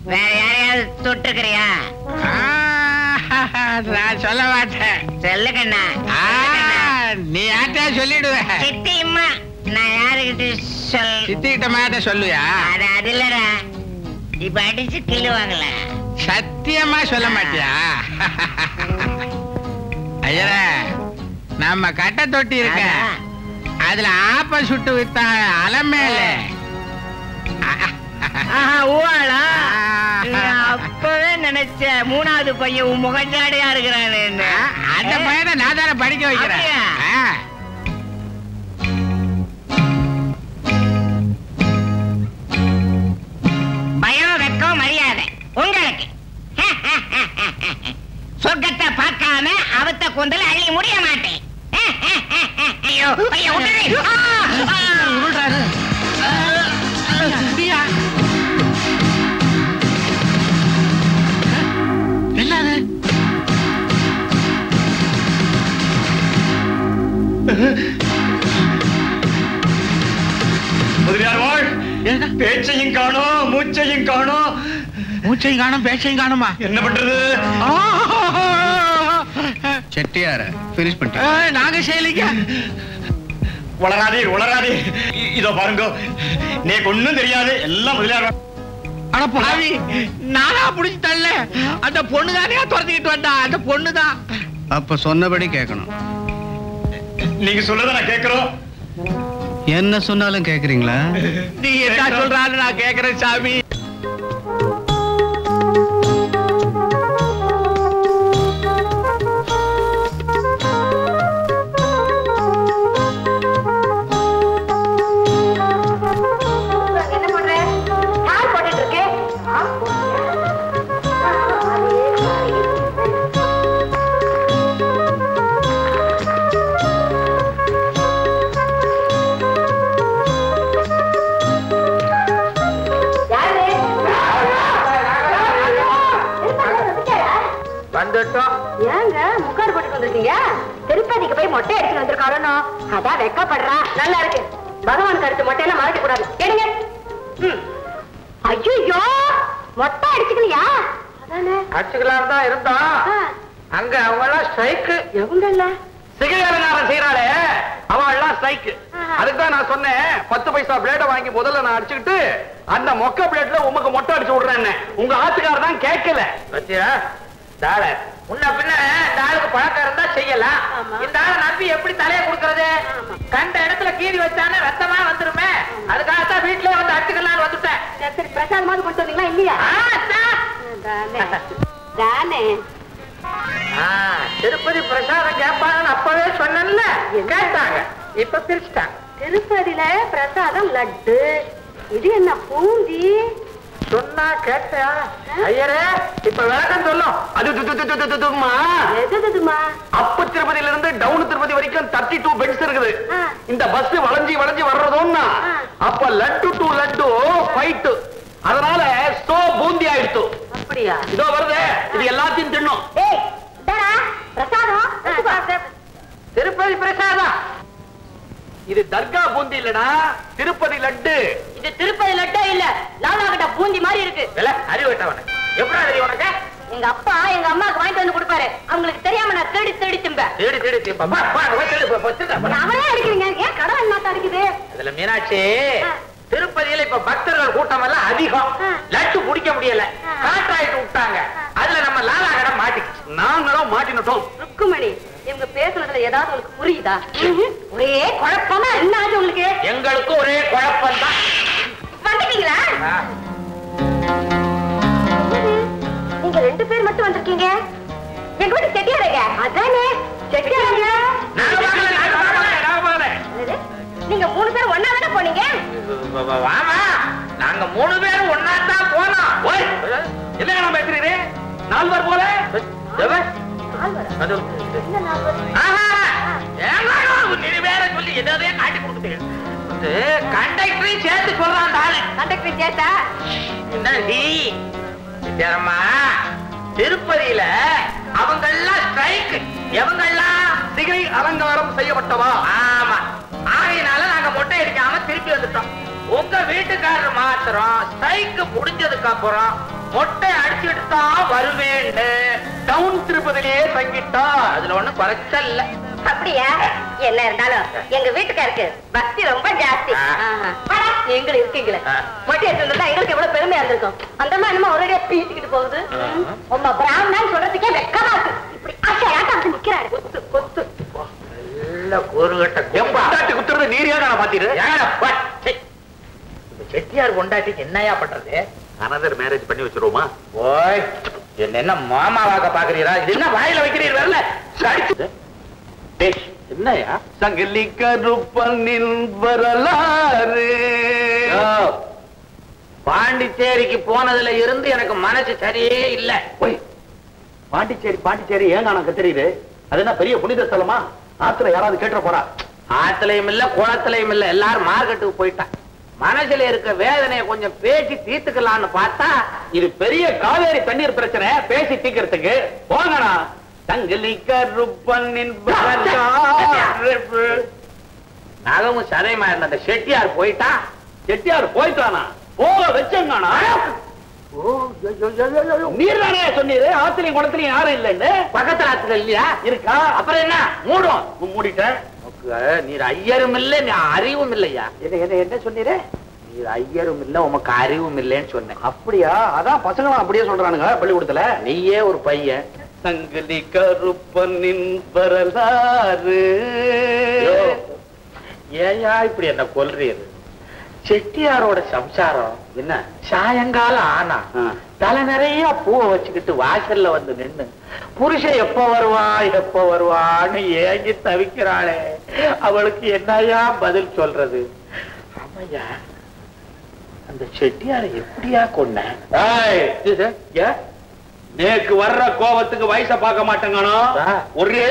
வேற யாரையாவது தொட்டுக்கிறியா? நான் சொல்ல மாட்டேன். சொல்லு கண்ணா. நீ யார்கிட்ட சொல்லிடுவ? சித்தியம்மா நான் யாருக்கிட்ட சொல் சித்திக்கிட்ட மாட்ட சொல்லுவியா? அது அது இல்லடா. இப்ப அடிச்சு கிள்ளுவாங்களே. சத்தியமா சொல்ல மாட்டியா? ஐயரே நம்ம கட்டை தொட்டி இருக்க. அதுல ஆப்ப சுட்டு வித்தாங்க அலமேல அப்பவே நினைச்சேன் மூணாவது பையன் உன் முகஞ்சாடையா இருக்கிறான்னு அந்த பையனை நான் தானே படிக்க வைக்கிறேன். பயம் வெக்கம் மரியாதை. உங்களுக்கு. சொர்க்கத்தை பார்க்காம அவத்த கூந்தல் அள்ளி முடிய மாட்டேன். ஐயோ ஐயோ விட்டுரு. ஆ. முதலியார் வாழ் பேச்சையும் காணோம் மூச்சையும் காணோம் மூச்சையும் காணும் பேச்சையும் காணுமா? என்ன பண்றது? செட்டியார பினிஷ் பண்ணிட்டேன். நாங்க செய்யலிங்க வளராதே வளராதே இ- இதோ பாருங்க நீக்கு ஒண்ணும் தெரியாது எல்லாம் முதலியார் பாவி நானா புடிச்சு தள்ள அந்த பொண்ணு தானே துரத்திக்கிட்டு வந்தா? அந்த பொண்ணு தான் அப்ப சொன்னபடி கேட்கணும் நீங்க சொல்றத நான் கேட்கிறோம். என்ன சொன்னாலும் கேக்குறீங்களா? நீ என்ன சொல்றான்னு நான் கேக்குறேன் சாமி. வந்திருக்காரோ அதான் வெக்கப்படுறா. நல்லா இருக்கு. பகவான் கருத்து மொட்டையெல்லாம் மறைக்க கூடாது. எடுங்க ம். ஐயையோ மொட்டை அடிச்சுக்கலையா? அதானே. அடிச்சுக்கலாம் தான் இருந்தோம். ஆ, அங்க அவங்க எல்லாம் ஸ்ட்ரைக்கு எவங்க இல்ல செய்யறாளே அவன் எல்லாம் ஸ்ட்ரைக் ஆஹா. அதுக்கு தான் நான் சொன்னேன். பத்து பைசா பிளேட வாங்கி முதல்ல நான் அடிச்சுக்கிட்டு அந்த மொக்க பிளேட்ல உமக்கு மொட்டை அடிச்சு விடுறேன்னு. உங்க ஆத்துக்காரர் தான் கேட்கல. வச்சியா தாழ முன்ன பின்ன இந்த ஆளுக்கு பழக்கம் இருந்தா செய்யலாம். இந்த ஆளை நம்பி எப்படி தலைய கொடுக்கறது? கண்ட இடத்துல கீறி வச்சானே ரத்தமா வந்துருமே. அதுக்காகத்தான் வீட்லயே வந்து அட்டுக்கலாம்னு வந்துட்டேன். சரி, சரி பிரசாதமாவது கொண்டு வந்தீங்களா இல்லையா. தானே. திருப்பதி பிரசாதம் கேட்பாங்கன்னு அப்பவே சொன்னேன்ல. கேட்டாங்க. இப்ப பிரிச்சுட்டாங்க. திருப்பதியில பிரசாதம் லட்டு. இது என்ன பூந்தி? சொன்னா கேட்டியா? ஐயரே இப்ப விளக்கம் சொல்லும். அது அப்பு திருப்பதியில இருந்து டவுன் திருப்பதி வரைக்கும் தேர்ட்டி டூ பெட்ஸ் இருக்குது. இந்த பஸ் வளைஞ்சி வளைஞ்சி வர்றதுன்னா ஆ. அப்ப லட்டு டு லட்டு ஃபைட் அதனால ஸ்டோ பூந்தி ஆயிடுத்து. அப்படியா? இதோ வருது. இது எல்லாத்தையும் தின்னும். பிரசாதம். திருப்பதி பிரசாதம். இது தர்கா பூந்தி இல்லடா திருப்பதி லட்டு. இது திருப்பதி லட்டே இல்ல லாலா கிட்ட பூந்தி மாதிரி இருக்கு. இல்ல அறிவிட்டவன எப்படி தெரியும் உனக்கு? எங்க அப்பா எங்க அம்மாக்கு வாங்கிட்டு வந்து கொடுப்பாரு. அவங்களுக்கு தெரியாம நான் தேடி தேடி திம்பேன். தேடி தேடி தீப்பா பா, பா, போய் தேடி, போ, போ, திருடா, போ. அவரே அடிக்கிறீங்க. ஏன் கடை என்ன அடிக்குது? அதுல மீனாட்சி. திருப்பதியில இப்ப பக்தர்கள் கூட்டம் எல்லாம் அதிகம். லட்டு பிடிக்க முடியல. கான்ட்ராக்ட் விட்டாங்க. அதுல நம்ம லாலா கடை மாட்டிக்கிச்சு. நாங்களும் மாட்டினோம். ருக்குமணி இவங்க பேசுனதுல ஏதாவது உங்களுக்கு புரியுதா? ஒரே குழப்பமா என்ன ஆச்சு உங்களுக்கு? எங்களுக்கு ஒரே குழப்பம் தான் வந்துட்டீங்களா நீங்க ரெண்டு பேர் மட்டும் வந்திருக்கீங்க. எங்க வீட்டு செட்டியாருங்க? அதானே செட்டியாருங்க. நாங்க மூணு பேரும் ஒன்னா தானே போனீங்க? வ- வ- வாமா நாங்க மூணு பேரும் ஒன்னா தான் போனோம். என்ன நான் பேசுறீங்க நால்வர் போல? கண்டக்டரையும் சேர்த்து சொல்றான் ஆளு. கண்டக்டர் சேத்தா என்ன திருப்பதியில அவங்கெல்லாம் ஸ்ட்ரைக் எவங்கெல்லாம் சிகை அலங்காரம் செய்யப்பட்டவா. ஆமா. ஆகையினால நாங்க மொட்டை அடிக்காம திருப்பி வந்துட்டோம். உங்க வீட்டுக்காரர் மாத்திரம் ஸ்ட்ரைக் முடிஞ்சதுக்கு அப்புறம் மொட்டை அடிச்சுட்டு தான் வருவேன்னு டவுன் திருப்பதிலேயே தங்கிட்டா. அதுல ஒண்ணும் குறைச்சல் இல்ல. அப்படியா? என்ன இருந்தாலும் எங்க வீட்டுக்காருக்கு பக்தி ரொம்ப ஜாஸ்தி. நீங்களும் இருக்கீங்களே. மொட்டை எடுத்துருந்தா எங்களுக்கு எவ்வளவு பெருமையா இருந்திருக்கும். அந்த மாதிரி என்னமோ ஒரேடியா பீத்திக்கிட்டு போகுது. உங்க பிராமணன் சொல்றதுக்கே வெக்கமா இருக்கு. இப்படி ஆசையாட்டம் வந்து நிக்கிறாரு. கொத்து கொத்து. செட்டியார் கொண்டாட்டிக்கு என்னையா பண்றது? அனதர் மேரேஜ் பண்ணி வச்சிருவோமா? ஓய் என்ன என்ன மாமாவாக பாக்குறீரா? இது என்ன வாயில வைக்கிறீர் வரல என்னையா? சங்கிலி கருப்பனின் வரலாறு பாண்டிச்சேரிக்கு போனதுல இருந்து எனக்கு மனசு சரியே இல்ல. போய் பாண்டிச்சேரி பாண்டிச்சேரி ஏன் நான் தெரியுது? அது என்ன பெரிய புனித ஸ்தலமா? ஆத்துல யாராவது கேட்டுற போறா? ஆத்துலயும் இல்ல குளத்துலயும் இல்ல எல்லாரும் மார்க்கெட்டுக்கு போயிட்டான் மனசுல இருக்க வேதனையை கொஞ்சம் பேசி தீர்த்துக்கலாம்னு பார்த்தா இது பெரிய காவேரி தண்ணீர் பிரச்சனை பேசி தீக்கிறதுக்கு போங்கடா சங்கிலி வரலாறு நகமும் சதைமா இருந்த அந்த செட்டியார் போயிட்டான் செட்டியார் போயிட்டானா? போக வச்சங்கானா நீர் தானே சொன்னீரு? ஆத்துலயும் குளத்துலயும் யாரும் இல்லைன்னு? பக்கத்துல ஆத்துல இல்லையா? இருக்கா? அப்புறம் என்ன? மூடும். மூடிட்டேன் நீர் ஐயரும் இல்ல நீ அறிவும் இல்லையா? என்ன என்ன என்ன சொன்னீரு? நீர் ஐயரும் இல்ல உமக்கு அறிவும் இல்லைன்னு சொன்னேன். அப்படியா? அதான் பசங்களும் அப்படியே சொல்றானுங்க பள்ளிக்கூடத்துல. நீயே ஒரு பையன். சங்கிலி கருப்பனின் வரலாறு. ஏயா இப்படி என்ன கொல்றீரு? செட்டியாரோட சம்சாரம் என்ன? சாயங்காலம் ஆனா. தலை நிறைய பூவை வச்சுக்கிட்டு வாசல்ல வந்து நின்னு புருஷன் எப்ப வருவா எப்ப வருவான்னு ஏங்கி தவிக்கிறாளே. அவளுக்கு என்னையா பதில் சொல்றது? ஆமையா அந்த செட்டியாரை எப்படியா ஏ? நேக்கு வர்ற கோபத்துக்கு வயச பார்க்க மாட்டேங்கானோ ஆ. ஒரே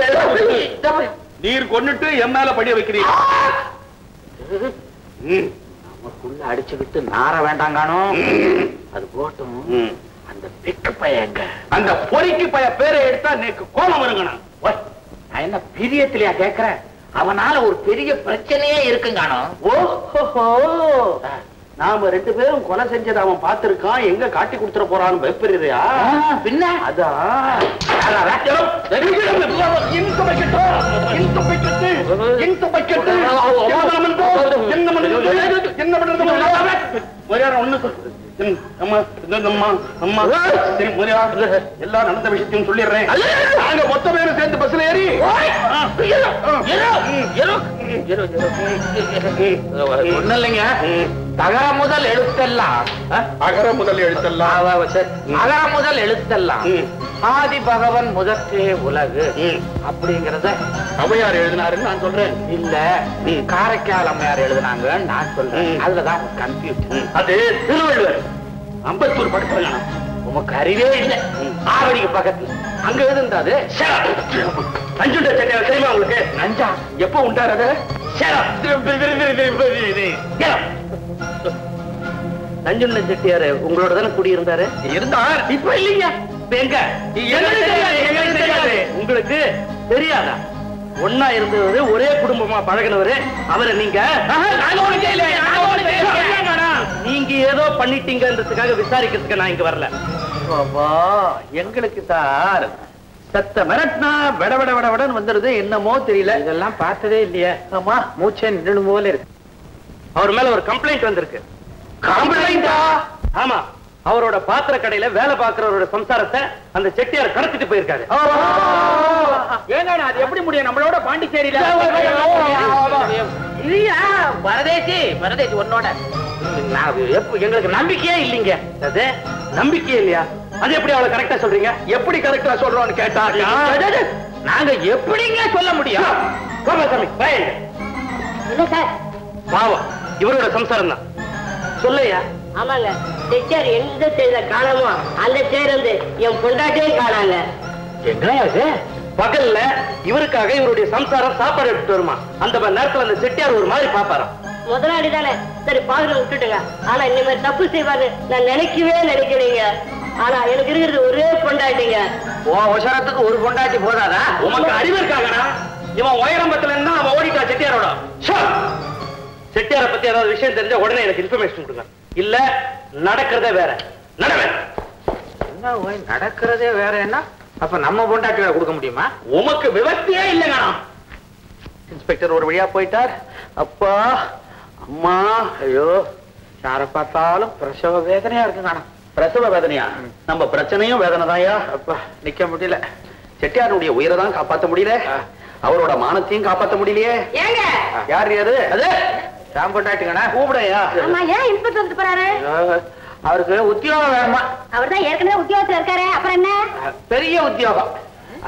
நீர் கொன்னுட்டு என் மேல படிய வைக்கிறீங்க. நமக்குள்ள அடிச்சுக்கிட்டு நார வேண்டாங்கானோ? அது போட்டும். அந்த பிக்கு பையங்க அந்த பொறிக்கு பைய பேரை எடுத்தா நேக்கு கோபம் வருங்கண்ணா. நான் என்ன பிரியத்திலையா கேக்குறேன்? அவனால ஒரு பெரிய பிரச்சனையே இருக்குங்கானோ? ஓஹோ நாம ரெண்டு பேரும் கொலை செஞ்சதை அவன் பார்த்திருக்கான் எங்க காட்டி கொடுத்துட போறான்னு பயப்படுறியா பின்ன அதான் எல்லாம் நடந்த விஷயத்தையும் சொல்லிடுறேன் நாங்க மொத்த பேரும் சேர்ந்து பஸ்ல ஏறி ஒண்ணு இல்லைங்க தகர முதல் எழுத்தெல்லாம் அகர முதல் எழுத்தெல்லாம். அகர முதல் எழுத்தெல்லாம். ஆதி பகவன் முதற்றே உலகு. அப்படிங்கறத அவையார் எழுதினாருன்னு நான் சொல்றேன். இல்ல காரைக்கால் அம்மையார் எழுதுனாங்க நான் சொல்றேன். அதுலதான் கன்ஃபியூஷன் அது திருவள்ளுவர் அம்பத்தூர் படுத்துறாங்க உமக்கு அறிவே இல்ல. ஆவடிக்கு பக்கத்துல. அங்க எழுதுந்தாது நஞ்சுண்ட செட்டியார் தெரியுமா உங்களுக்கு? நஞ்சா? எப்ப உண்டாரு அது? நஞ்சுண்ட செட்டியாரு உங்களோட தானே குடியிருந்தாரு? இருந்தார். இப்ப இல்லைங்க. இப்ப எங்க. உங்களுக்கு தெரியாதா? ஒன்னா இருந்தது ஒரே குடும்பமா பழகினவரு. அவரை நீங்க நீங்க ஏதோ பண்ணிட்டீங்கன்றதுக்காக விசாரிக்கிறதுக்கு நான் இங்க வரல. எங்களுக்கு சார் சத்த மிரட்டினா விட விட விட விடன்னு வந்துடுது என்னமோ தெரியல. இதெல்லாம் பார்த்ததே இல்லையே. ஆமா மூச்சே நின்று போல இருக்கு. அவர் மேல ஒரு கம்ப்ளைண்ட் வந்திருக்கு. கம்ப்ளைண்டா ஆமா அவரோட பாத்திர கடையில வேலை பார்க்கிறவரோட சம்சாரத்தை அந்த செட்டியார் கடத்திட்டு போயிருக்காரு. அது எப்படி முடியும்? நம்மளோட பாண்டிச்சேரியில. இல்லையா? பரதேசி பரதேசி உன்னோட. எங்களுக்கு நம்பிக்கையே இல்லைங்க. அது நம்பிக்கை இல்லையா? அது எப்படி அவளை கரெக்டா சொல்றீங்க? எப்படி கரெக்டா சொல்றோம்னு கேட்டா நாங்க எப்படிங்க சொல்ல முடியும்? பயன் இல்ல சார். பாவம் இவரோட சம்சாரம் தான் சொல்லையா? ஆமாங்க. டெக்டர் எந்த தேர்ல காணாமோ அந்த தேர் வந்து என் பொண்டாட்டியும் காணாங்க. என்னையா இது? பகல்ல இவருக்காக இவருடைய சம்சாரம் சாப்பாடு எடுத்துட்டு வருமா? அந்த மாதிரி நேரத்துல அந்த செட்டியார் ஒரு மாதிரி பாப்பாராம். முதலாளி தானே. சரி பாக்குற விட்டுட்டுங்க. ஆனா மாதிரி தப்பு செய்வாரு. நான் நினைக்கவே நினைக்கிறீங்க ஆனா எனக்கு இருக்கிறது ஒரே பொண்டாட்டிங்க. உசரத்துக்கு ஒரு பொண்டாட்டி போதாதா? உனக்கு அறிவு இருக்காங்கடா. இவன் உயரம்பத்துல இருந்தா அவன் ஓடிட்டா செட்டியாரோட! செட்டியாரை பத்தி ஏதாவது விஷயம் தெரிஞ்சா உடனே எனக்கு இன்ஃபர்மேஷன் கொடுங்க. இல்ல நடக்கிறதே வேற. நடவே. என்ன ஓய் நடக்கிறதே வேற என்ன? அப்ப நம்ம பொண்டாட்டிகளை கொடுக்க முடியுமா? உமக்கு விவஸ்தையே இல்லைங்க இன்ஸ்பெக்டர் ஒரு வழியா போயிட்டார். அப்பா அம்மா ஐயோ யாரை பார்த்தாலும் பிரசவ வேதனையா இருக்கு காணும் பிரசவ வேதனையா? நம்ம பிரச்சனையும் வேதனை தான்யா. அப்பா நிக்க முடியல. செட்டியாருடைய உயிரை தான் காப்பாத்த முடியல. அவரோட மானத்தையும் காப்பாத்த முடியலையே. ஏங்க. யார் அது? அது? நான் பொண்டாட்டிங்கண்ணா கூப்பிடையா ஆமா ஏன் இன்ஸ்பெக்டர் வந்து போறாரு? அவருக்கு உத்தியோகம் வேணுமா அவர்தான் ஏற்கனவே உத்தியோகத்துல இருக்காரு அப்புறம் என்ன? பெரிய உத்தியோகம்.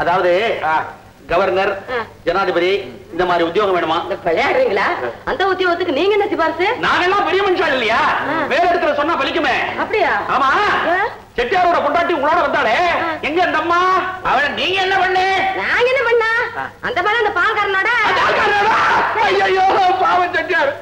அதாவது கவர்னர் ஜனாதிபதி இந்த மாதிரி உத்தியோகம் வேணுமா? விளையாடுறீங்களா? அந்த உத்தியோகத்துக்கு நீங்க என்ன சிபாரிசு? நாங்கெல்லாம் பெரிய மனுஷன் இல்லையா? வேற இடத்துல சொன்னா பலிக்குமே. அப்படியா? ஆமா. செட்டியாரோட பொண்டாட்டி உங்களோட வந்தாளே. எங்க அந்த அம்மா? அவளை நீங்க என்ன பண்ணு? நான் என்ன பண்ணா? அந்த மாதிரி அந்த பால்காரனோட? ஐயோ பாவம். செட்டியார்.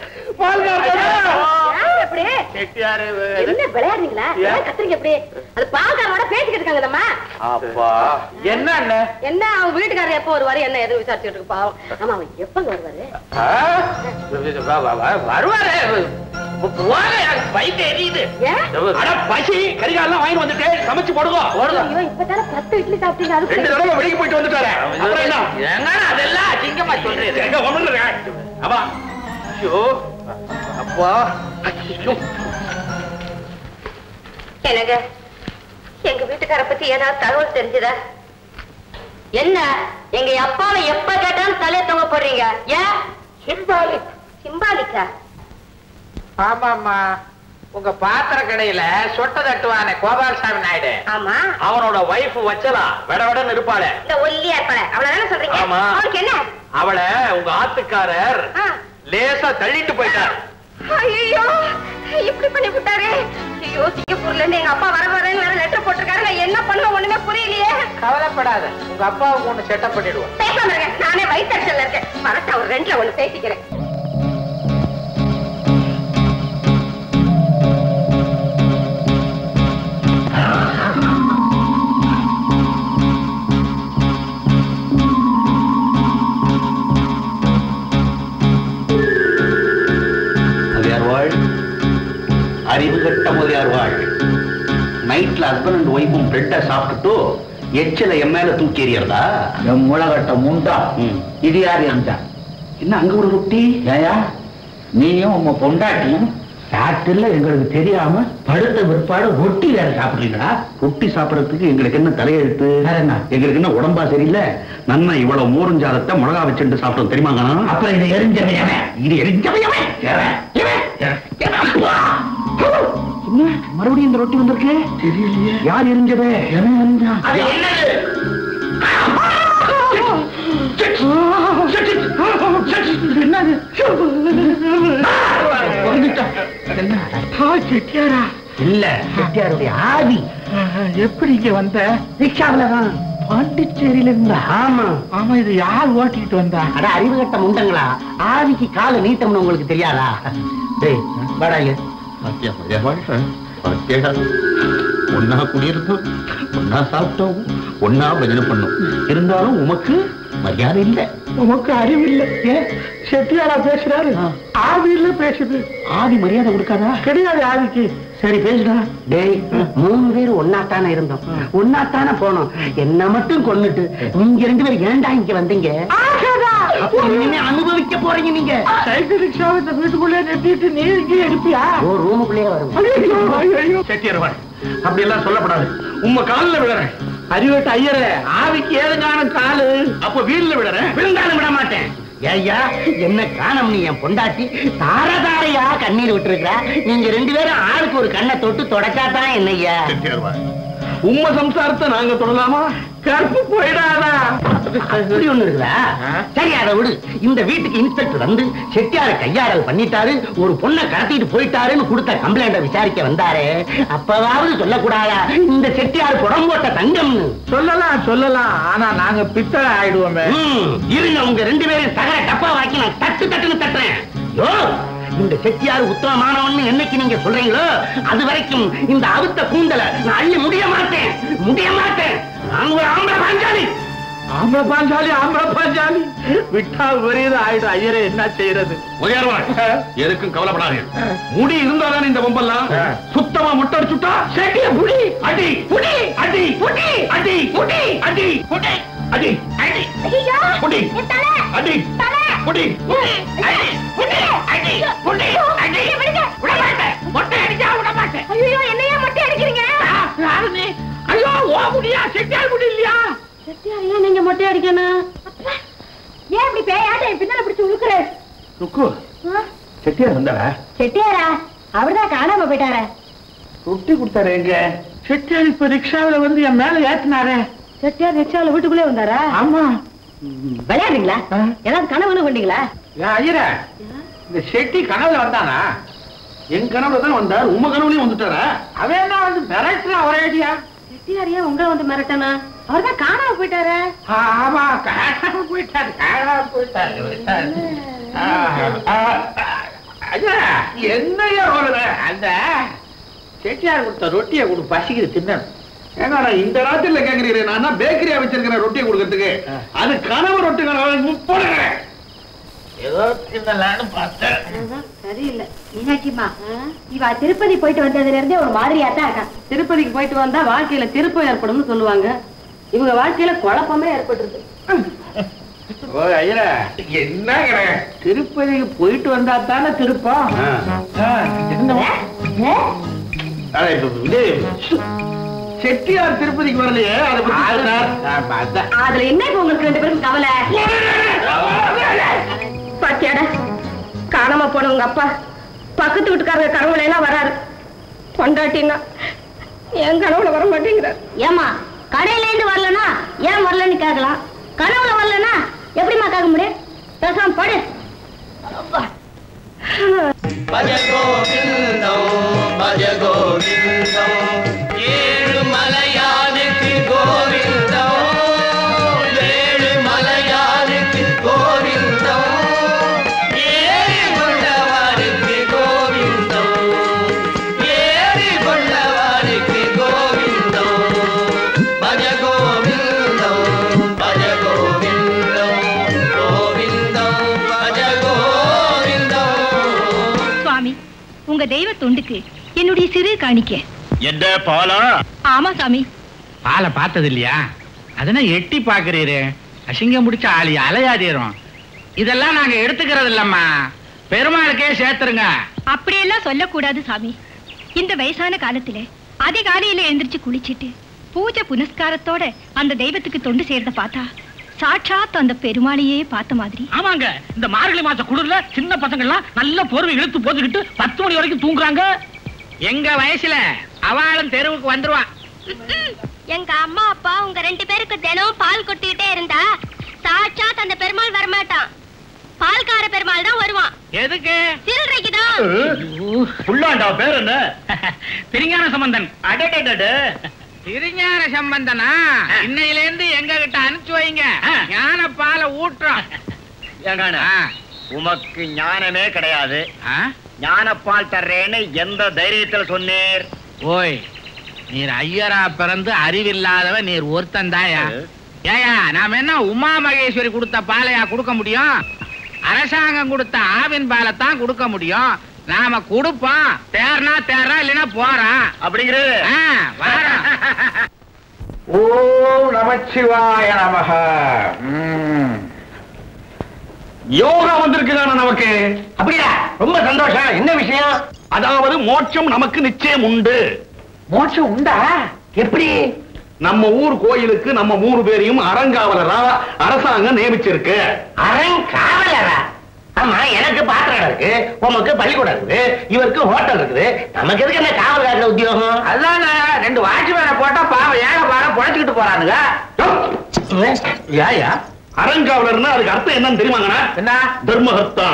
என்ன அவங்க வீட்டுக்காரர் எப்போ வருவாரு? என்ன எதுவும் விசாரிச்சுட்டு இருக்கு பாவம். ஆமா அவன் எப்ப வருவாரு? ஆ? வ- வ- வ- வருவாரு. வயிற்று எரியுது. ஏன் அட பசி. கரிகாலாம் வாங்கி வந்துட்டு சமைச்சு போடுங்க. இப்பதானே பத்து இட்லி சாப்பிட்டீங்க ரெண்டு தடவை வெளியே போயிட்டு வந்துட்டாரு அப்புறம் என்ன? ஏங்க அதெல்லாம்? அசிங்கமா சொல்றீங்க எங்க அப்பா. ஐயோ. அப்பா. ஐயோ. என்னங்க? எங்க வீட்டுக்கார பத்தி ஏதாவது தகவல் தெரிஞ்சதா? என்ன? எங்க அப்பாவை எப்ப கேட்டாலும் தலைய தொங்க போடுறீங்க? ஏன்? சிம்பாலிக் சிம்பாலிக்கா ஆமாம்மா. உங்க பாத்திர கடையில சொட்ட தட்டுவானே கோபாலசாமி நாயுடு. ஆமா. அவனோட வைஃப் வச்சலா வெட வெடன்னு இருப்பாளே. இந்த ஒல்லியா இருப்பாள அவளதானே சொல்றீங்க? ஆமா. அவளுக்கு என்ன? அவளை உங்க ஆத்துக்காரர். லேசா தள்ளிட்டு போயிட்டார். ஐயோ இப்படி பண்ணி விட்டாரு. ஐயோ சிங்கப்பூர்ல இருந்து எங்க அப்பா வர வரேன்னு வேற லெட்டர் போட்டிருக்காரு. நான் என்ன பண்ண ஒண்ணுமே புரியலையே. கவலைப்படாத. உங்க அப்பாவுக்கு ஒண்ணு செட்டப் பண்ணிடுவோம் பேசாம இருக்கேன் நானே வயிற்றுல இருக்கேன். வரட்ட ஒரு ரெண்டுல ஒண்ணு பேசிக்கிறேன் அறிவு கட்ட முதலியார் வாழ்? நைட்ல ஹஸ்பண்ட் அண்ட் ஒய்ஃபும் பிரெட்டை சாப்பிட்டுட்டு எச்சில என் மேல தூக்கி எறியறதா? என் முளகட்ட முண்டா. இது யார் இருந்தா என்ன அங்க ஒரு ரொட்டி? ஏயா நீயும் உங்க பொண்டாட்டியும் ராத்திரில எங்களுக்கு தெரியாம படுத்த பிற்பாடு ஒட்டி வேற சாப்பிடுறீங்களா? ரொட்டி சாப்பிடறதுக்கு எங்களுக்கு என்ன தலையெழுத்து? என்ன? எங்களுக்கு என்ன உடம்பா சரியில்லை? நன்னா இவ்வளவு மோருஞ்சாதத்தை மிளகா வச்சுட்டு சாப்பிட்டோம் தெரியுமாங்க அப்புறம் இதை எரிஞ்சவன் எவன்? இது எரிஞ்சவன் என்ன? மறுபடியும் இந்த ரொட்டி வந்திருக்கு? தெரியலையே. யார் எரிஞ்சது? என்னது. என்ன? செட்டியாரா. இல்ல. செட்டியாருடைய ஆவி. எப்படி இங்க வந்த? ரிக்ஷாவில தான். பாண்டிச்சேரியில இருந்தா ஆமா. ஆமா இது யார் ஓட்டிட்டு வந்தா? அட அறிவு கட்ட முண்டங்களா? ஆவிக்கு கால நீட்டம்னு உங்களுக்கு தெரியாதா? டேய் ஒன்னா குடியிருந்தோம் ஒன்னா சாப்பிட்டோம் ஒன்னா பஜனை பண்ணோம் இருந்தாலும் உமக்கு மரியாதை இல்லை உமக்கு அறிவு இல்ல ஏன் செட்டியாரா பேசுறாரு ஆவி இல்ல பேசுது ஆதி மரியாதை கொடுக்காதா கிடையாது ஆதிக்கு சரி பேசுடா. டேய் மூணு பேர் ஒன்னாத்தானே இருந்தோம். ஒன்னாத்தானே போனோம். என்ன மட்டும் கொன்னுட்டு நீங்க ரெண்டு பேரும் ஏன்டா இங்க வந்தீங்க? அனுபவிக்க போறீங்க நீங்க? சைக்கிள் ரிக்ஷாவை இந்த வீட்டுக்குள்ளே நிறுத்திட்டு நீ இங்கே எடுப்பியா ஓ ரூமுக்குள்ளேயே வரும் ஐயோ ஐயோ. செட்டியார் அப்படி எல்லாம் சொல்லப்படாது. உம்ம காலில் விடுறேன். அறிவட்ட ஐயரே ஆவிக்கு ஏதுங்கான காலு. அப்ப வீல்ல விடுறேன். விழுந்தாலும் விட மாட்டேன். ஐயா என்ன காணம் நீ என் பொண்டாட்டி? தாரதாரையா கண்ணீர் விட்டுருக்கிற? நீங்க ரெண்டு பேரும் ஆளுக்கு ஒரு கண்ணை தொட்டு தொடச்சாதான் என்னய்யா உம்ம சம்சாரத்தை நாங்க தொடலாமா? கற்பு போயிடாதா? அப்படி ஒண்ணு இருக்குதா சரி அதை விடு. இந்த வீட்டுக்கு இன்ஸ்பெக்டர் வந்து செட்டியார கையாடல் பண்ணிட்டாரு ஒரு பொண்ணை கடத்திட்டு போயிட்டாருன்னு கொடுத்த கம்ப்ளைண்ட விசாரிக்க வந்தாரு. அப்பவாவது சொல்லக்கூடாதா? இந்த செட்டியார் புடம் போட்ட தங்கம்னு. சொல்லலாம் சொல்லலாம். ஆனா நாங்க பித்தளை ஆயிடுவோமே. இருங்க உங்க ரெண்டு பேரும் தகர டப்பா வாக்கி நான் தட்டு தட்டுன்னு தட்டுறேன். இந்த செட்டியார் உத்தமமானவன்னு என்னைக்கு நீங்க சொல்றீங்களோ அது வரைக்கும் இந்த அவுத்த கூந்தலை நான் அள்ளி முடிய மாட்டேன் முடிய மாட்டேன். நான் ஒரு ஆம்பளை பாஞ்சாலி. ஆம்பளை பாஞ்சாலி ஆம்பளை பாஞ்சாலி. விட்டா பெரியது ஆயிடும். ஐயரே என்ன செய்யறது? உயர்வான் எதுக்கும் கவலைப்படாதீங்க முடி இருந்தாலும் இந்த பொம்பெல்லாம்? சுத்தமா முட்டை அடிச்சுட்டா? செட்டிய புடி. அடி. புடி. அடி. புடி. அடி. புடி. அடி. புடி. அடி. அடி. ஐயோ. புடி. அடி. தலை. புடி. அடி. புடி அடி புடி அடி. விடுங்க. விட மாட்டேன் மொட்டை அடிச்சா விட மாட்டேன் ஐயோ என்னையா மொட்டை அடிக்கிறீங்க? யாரு நீ ஐயோ ஓ முடியா செட்டியார் வந்தாரா? செட்டியாரா? அவர்தான் காணாம போயிட்டாரே. ரொட்டி கொடுத்தாரு எங்க? செட்டியார் இப்ப ரிக்ஷாவில வந்து என் மேல ஏத்தினாரே. செட்டியார் ரிக்ஷால வீட்டுக்குள்ளே வந்தாரா? ஆமா. விளையாடுறீங்களா? ஆ. ஏதாவது கனவு பண்ணீங்களா ஏன் ஐயர இந்த செட்டி கனவுல வந்தானா? என் கனவுல தான் வந்தார் உம கனவுலயும் வந்துட்டாரா? அவன் என்ன வந்து மிரட்டுறான் ஒரே ஐடியா செட்டியார் ஏன் உங்களை வந்து மிரட்டனா? அவர்தான் காணாம போயிட்டாரே. ஆமா காணாம போயிட்டாரு காணாம போயிட்டாரு என்னையா சொல்ற அந்த செட்டியார் கொடுத்த ரொட்டியை கொடு பசிக்குது தின்னணும். நான் இந்த ராத்திரில கேக்குறீங்க நான் தான் பேக்கரியா வச்சிருக்கிறேன் ரொட்டியை கொடுக்கறதுக்கு. அது கனவு ரொட்டி கனவு போடுறேன் ஏதோ தின்னலான்னு பார்த்தேன். சரியில்லை. மீனாட்சிமா இவ திருப்பதி போயிட்டு வந்ததுல இருந்தே ஒரு மாதிரியா தான் திருப்பதிக்கு போயிட்டு வந்தா வாழ்க்கையில திருப்பம் ஏற்படும்னு சொல்லுவாங்க. இவங்க வாழ்க்கையில குழப்பமே ஐயரா. என்ன திருப்பதிக்கு போயிட்டு வந்தா தானே திருப்பம்? செட்டியார் திருப்பதிக்கு வரலையே. அதுல என்ன இப்ப உங்களுக்கு ரெண்டு பேரும் கவலை. பாத்தியாடா? காணாம போன உங்க அப்பா பக்கத்து வீட்டுக்காரங்க கனவுல எல்லாம் வராரு. கொண்டாட்டின்னா என் கனவுல வர மாட்டேங்கிறார். ஏமா கடையில இருந்து வரலன்னா ஏன் வரலன்னு கேட்கலாம்? கனவுல வரலன்னா எப்படிமா கேட்க முடியும்? பேசாம படு. பஜ கோவிந்தம் தொண்டுக்கு என்னுடைய சிறு காணிக்க. என்ன பாலா? ஆமா சாமி. பாலை பார்த்தது இல்லையா அதெல்லாம் எட்டி பாக்குறீரு அசிங்கம் முடிச்ச ஆளி அலையாதீரும். இதெல்லாம் நாங்க எடுத்துக்கிறது இல்லம்மா பெருமாளுக்கே சேர்த்துருங்க. அப்படியெல்லாம் சொல்லக்கூடாது சாமி. இந்த வயசான காலத்துல அதிகாலையில எழுந்திருச்சு குளிச்சிட்டு பூஜை புனஸ்காரத்தோட அந்த தெய்வத்துக்கு தொண்டு செய்யறத பார்த்தா சாட்சாத் அந்த பெருமாளையே பார்த்த மாதிரி. ஆமாங்க. இந்த மார்கழி மாச குளிர்ல சின்ன பசங்க எல்லாம் நல்ல போர்வை இழுத்து போட்டுக்கிட்டு பத்து மணி வரைக்கும் தூங்குறாங்க. எங்க வயசுல அவளும் தெருவுக்கு வந்துருவா எங்க அம்மா அப்பா உங்க ரெண்டு பேருக்கு தினம் பால் கொட்டிக்கிட்டே இருந்தா சாட்சாத் அந்த பெருமாள் வரமாட்டான். பால்கார பெருமாள் தான் வருவான். எதுக்கு? சில்லறைக்கு தான் புள்ளாண்டா பேர் என்ன? திருஞான சம்பந்தன். அடடடட. திருஞான சம்பந்தனா? இன்னையில இருந்து எங்க கிட்ட அனுப்பிச்சு வைங்க. ஞான பாலை ஊட்டுறோம். உமக்கு ஞானமே கிடையாது? ஞானப்பால் தர்றேன்னு எந்த தைரியத்துல சொன்னீர்? ஓய் நீர் ஐயரா பிறந்து அறிவில்லாதவ நீர் ஒருத்தன் தாயா? ஏயா நாம என்ன உமா மகேஸ்வரி கொடுத்த பாலையா கொடுக்க முடியும்? அரசாங்கம் கொடுத்த ஆவின் பாலை தான் கொடுக்க முடியும்? நாம கொடுப்போம் தேர்னா தேர்றா இல்லைன்னா போறான் அப்படிங்கிறது. ஓம் நமச்சிவாய நமக. யோகா வந்திருக்குதான நமக்கு? அப்படியா? ரொம்ப சந்தோஷம். என்ன விஷயம்? அதாவது மோட்சம் நமக்கு நிச்சயம் உண்டு. மோட்சம் உண்டா? எப்படி? நம்ம ஊர் கோயிலுக்கு நம்ம மூணு பேரையும் அறங்காவலரா அரசாங்கம் நியமிச்சிருக்கு. அறங்காவலரா ஆமா எனக்கு பாத்திரம் இருக்கு உமக்கு பள்ளிக்கூடம் இருக்குது இவருக்கு ஹோட்டல் இருக்குது. நமக்கு எதுக்கு என்ன காவல் காக்கிற உத்தியோகம்? அதானே ரெண்டு வாட்ச்மேனை போட்டா பாவம் ஏழை பாடம் பொழைச்சிக்கிட்டு போறானுங்க. யாயா அறங்காவலர்னா அதுக்கு அர்த்தம் என்னன்னு தெரியுமாங்கண்ணா? என்ன? தர்மஹர்த்தா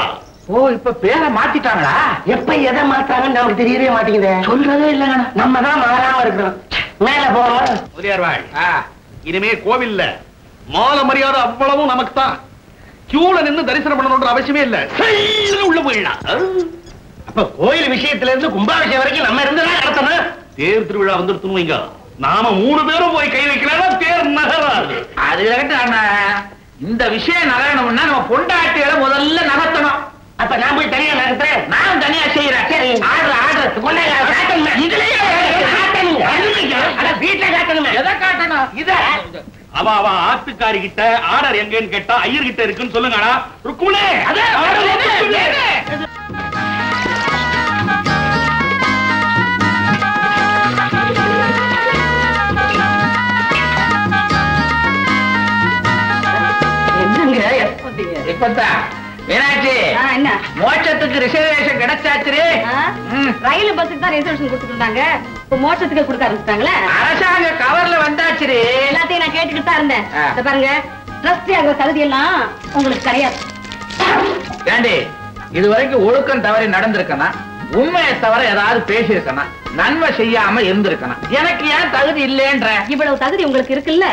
ஓ இப்ப பேரை மாத்திட்டாங்களா? எப்ப எதை மாத்தாங்கன்னு நமக்கு தெரியவே மாட்டேங்குது. சொல்றதே இல்லைங்க நம்ம தான் மாறாம இருக்கிறோம். மேல போவோம். முதலியார்வாள் இனிமே கோவில்ல. மாலை மரியாதை அவ்வளவும் நமக்கு தான் கியூல நின்னு தரிசனம் பண்ணணும்ன்ற அவசியமே இல்ல. உள்ள போயிடலாம். அப்ப கோயில் விஷயத்துல இருந்து கும்பாபிஷேகம் வரைக்கும் நம்ம இருந்துதான் நடத்தணும். தேர் திருவிழா வந்துருத்துன்னு வைங்க. நாம மூணு பேரும் போய் கை வைக்கலாம் தேர் நகராது. அது. இந்த விஷயம் நகரணும்னா நம்ம பொண்டாட்டிகளை முதல்ல நகர்த்தணும். அப்ப நான் போய் தனியா நடத்துறேன் நான் தனியா செய்யறேன். ஆடுற ஆடுற. காட்டணுமே. இதுலயே. அட, வீட்டுல காட்டணுமே. எதை காட்டணும்? இத. அவ அவ ஆத்துக்காரி கிட்ட ஆர்டர் எங்கன்னு கேட்டா ஐயர் கிட்ட இருக்குன்னு சொல்லுங்கடா? என்னங்க? மீனாட்சி என்ன? மோட்சத்துக்கு ஆ? ரயில் பஸ்ஸுக்கு தான் ரிசர்வேஷன் கொடுத்துருந்தாங்க இப்ப மோட்சத்துக்கு கொடுக்க ஆரம்பிச்சிட்டாங்களே? அரசாங்க கவர்ல வந்தாச்சு எல்லாத்தையும் நான் கேட்டுக்கிட்டு தான் இருந்தேன். பாருங்க. ட்ரஸ்டி ஆகிற தகுதி எல்லாம் உங்களுக்கு கிடையாது. ஏண்டி இது வரைக்கும் ஒழுக்கம் தவறி நடந்திருக்கனா? உண்மையை தவிர ஏதாவது பேசியிருக்கனா? நன்மை செய்யாம இருந்திருக்கணும் எனக்கு ஏன் தகுதி இல்லைன்ற? இவ்வளவு தகுதி உங்களுக்கு இருக்குல்ல.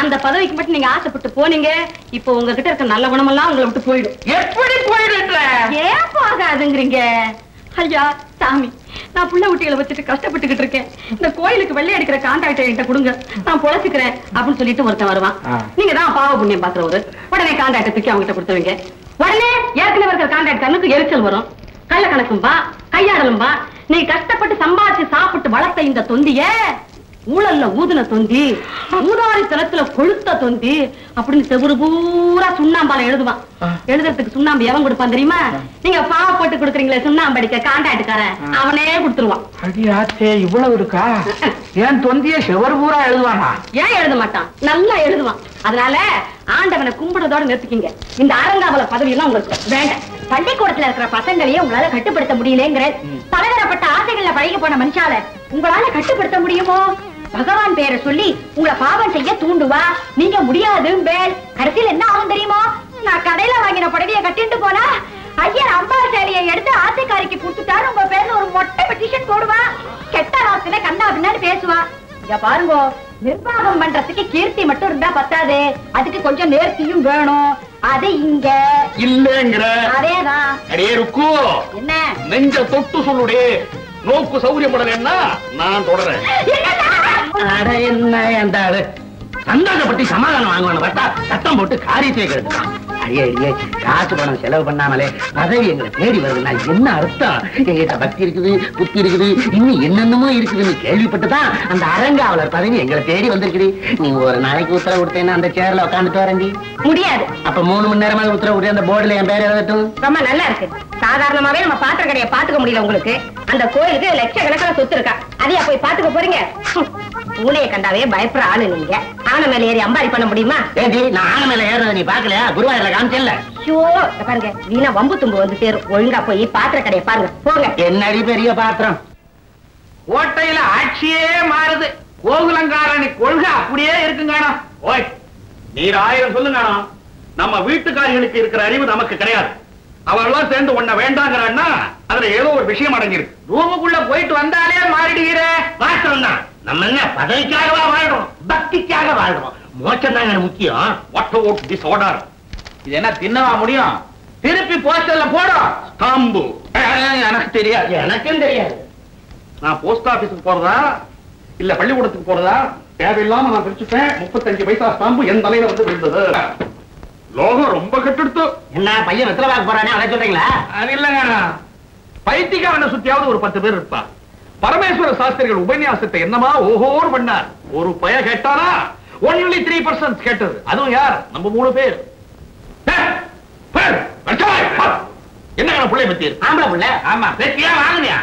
அந்த பதவிக்கு மட்டும் நீங்க ஆசைப்பட்டு போனீங்க. இப்போ உங்ககிட்ட இருக்க நல்ல குணமெல்லாம் உங்களை விட்டு போயிடும். எப்படி போயிடுன்ற ஏன் போகாதுங்கிறீங்க? ஐயா சாமி நான் புள்ள குட்டிகளை வச்சுட்டு கஷ்டப்பட்டுக்கிட்டு இருக்கேன். இந்த கோயிலுக்கு வெள்ளை அடிக்கிற கான்ட்ராக்டர் என்கிட்ட கொடுங்க. நான் பொழைச்சுக்கிறேன் அப்படின்னு சொல்லிட்டு ஒருத்தன் வருவான். நீங்க தான் பாவ புண்ணியம் பாக்குறவரு உடனே கான்ட்ராக்டர் தூக்கி அவங்ககிட்ட கொடுத்துருவீங்க. உடனே ஏற்கனவே இருக்கிற கான்ட்ராக்டருக்கு எரிச்சல் வரும். கள்ள கணக்கும் பா கையாடலும் பா நீ கஷ்டப்பட்டு சம்பாதிச்சு சாப்பிட்டு வளர்த்த இந்த தொந்திய ஊழல்ல ஊதுன தொந்தி ஊதாரி தளத்துல கொளுத்த தொந்தி அப்படின்னு செவுரு பூரா சுண்ணாம்பால எழுதுவான். எழுதுறதுக்கு சுண்ணாம்பு எவன் கொடுப்பான் தெரியுமா? நீங்க பாவ போட்டு கொடுக்குறீங்களே சுண்ணாம்பு அடிக்க கான்ட்ராக்டுக்காரன் அவனே கொடுத்துருவான். அடியாச்சே இவ்வளவு இருக்கா? ஏன் தொந்திய செவர் பூரா எழுதுவானா? ஏன் எழுத மாட்டான்? நல்லா எழுதுவான். அதனால ஆண்டவனை கும்பிடுறதோட நிறுத்திக்கிங்க. இந்த அரங்காவல பதவி எல்லாம் உங்களுக்கு வேண்டாம். பள்ளிக்கூடத்துல இருக்கிற பசங்களையே உங்களால கட்டுப்படுத்த முடியலங்கிற பலதரப்பட்ட ஆசைகள்ல பழகி போன மனுஷால உங்களால கட்டுப்படுத்த முடியுமோ? பகவான் பேரை சொல்லி உங்களை பாவம் செய்ய தூண்டுவா? நீங்க முடியாது பேல் கடைசியில் என்ன ஆகும் தெரியுமா? நான் கடையில வாங்கின புடவைய கட்டிட்டு போனா ஐயர் அம்பா சேலையை எடுத்து ஆசைக்காரிக்கு கொடுத்துட்டாரு. உங்க பேர்ல ஒரு மொட்டை பெட்டிஷன் போடுவா. கெட்ட வார்த்தையில கண்ணா பின்னாடி பேசுவா. பாருங்க நிர்வாகம் பண்றதுக்கு கீர்த்தி மட்டும் இருந்தா பத்தாது. அதுக்கு கொஞ்சம் நேர்த்தியும் வேணும். அது இங்க. இல்லங்கிற. அதேதான். அடே ருக்கு. என்ன? நெஞ்ச தொட்டு சொல்லுடே. நோக்கு சௌரியப்படலன்னா நான் தொடறேன் அட என்ன அந்த சந்தோஷப்பட்டு சமாதானம் வாங்குவான்னு பார்த்தா சத்தம் போட்டு காரியத்தை கெடுத்துட்டான் ஐயே ஐயே காசு பணம் செலவு பண்ணாமலே பதவி எங்களை தேடி வருதுன்னா என்ன அர்த்தம்? எங்கிட்ட பக்தி இருக்குது புத்தி இருக்குது இன்னும் என்னென்னமோ இருக்குதுன்னு கேள்விப்பட்டுதான் அந்த அரங்காவலர் பதவி எங்களை தேடி வந்திருக்குது. நீ ஒரு நாளைக்கு உத்தரவு கொடுத்தேன்னா அந்த சேர்ல உட்காந்துட்டு வரண்டி முடியாது. அப்ப மூணு மணி நேரமா உத்தரவு கொடுத்து அந்த போர்டுல என் பேர் எழுதட்டும். ரொம்ப நல்லா இருக்கு. சாதாரணமாவே நம்ம பாத்திர கடையை பாத்துக்க முடியல உங்களுக்கு. அந்த கோயிலுக்கு லட்சக்கணக்கான சொத்து இருக்கா அதையா போய் பாத்துக்க போறீங்க? பூனையை கண்டாவே பயப்படுற ஆளு நீங்க. ஆன மேல ஏறி அம்பாரி பண்ண முடியுமா? ஏண்டி நான் ஆன மேல ஏறத நீ பாக்கலையா குருவாயூர்ல காமிச்சல ஐயோ பாருங்க. வீணா வம்பு தும்பு வந்து சேரும். ஒழுங்கா போய் பாத்திர கடையை பாருங்க. போங்க. என்னடி பெரிய பாத்திரம்? கோட்டையில ஆட்சியே மாறுது. கோகுலங்காரணி கொள்கை அப்படியே இருக்குங்கானோ ஓய் நீர் ஆயிரம் சொல்லுங்கண்ணா நம்ம வீட்டுக்காரிகளுக்கு இருக்கிற அறிவு நமக்கு கிடையாது. அவெல்லாம் சேர்ந்து உன்னை வேண்டாங்கிறான்னா அதுல ஏதோ ஒரு விஷயம் அடங்கியிருக்கு. ரூமுக்குள்ள போயிட்டு வந்தாலே மாறிடுகிற வாஸ்தவம் தான். நம்ம என்ன பதவிக்காகவா வாழ்றோம்? பக்திக்காக வாழ்றோம். மோட்சம் தாங்க முக்கியம். வாட் அவுட் திஸ் ஆர்டர் இது என்ன தின்னவா முடியும்? திருப்பி போஸ்டர்ல போடும் அஹ், எனக்கு தெரியாது. எனக்கும் தெரியாது. நான் போஸ்ட் ஆபீஸுக்கு போறதா? இல்ல பள்ளிக்கூடத்துக்கு போறதா? தேவையில்லாம நான் பிரிச்சுட்டேன் முப்பத்தஞ்சு பைசா ஸ்டாம்பு என் தலையில வந்து விழுந்தது. லோகம் ரொம்ப கெட்டுடுத்து. என்ன பையன் வெத்தலை பார்க்க போறானே அதை சொல்றீங்களா? அது இல்லங்க பைத்தியக்காரனை சுத்தியாவது ஒரு பத்து பேர் இருப்பா பரமேஸ்வர சாஸ்திரிகள் உபன்யாசத்தை என்னமா ஓஹோர் பண்ணார். ஒரு பய கேட்டானா? ஒன்லி த்ரீ பர்சன்ட் கேட்டது. அதுவும் யார்? நம்ம மூணு பேர். என்ன பிள்ளை பத்தி? ஆம்பளை புள்ள. ஆமா. வெற்றியா வாங்குனியா?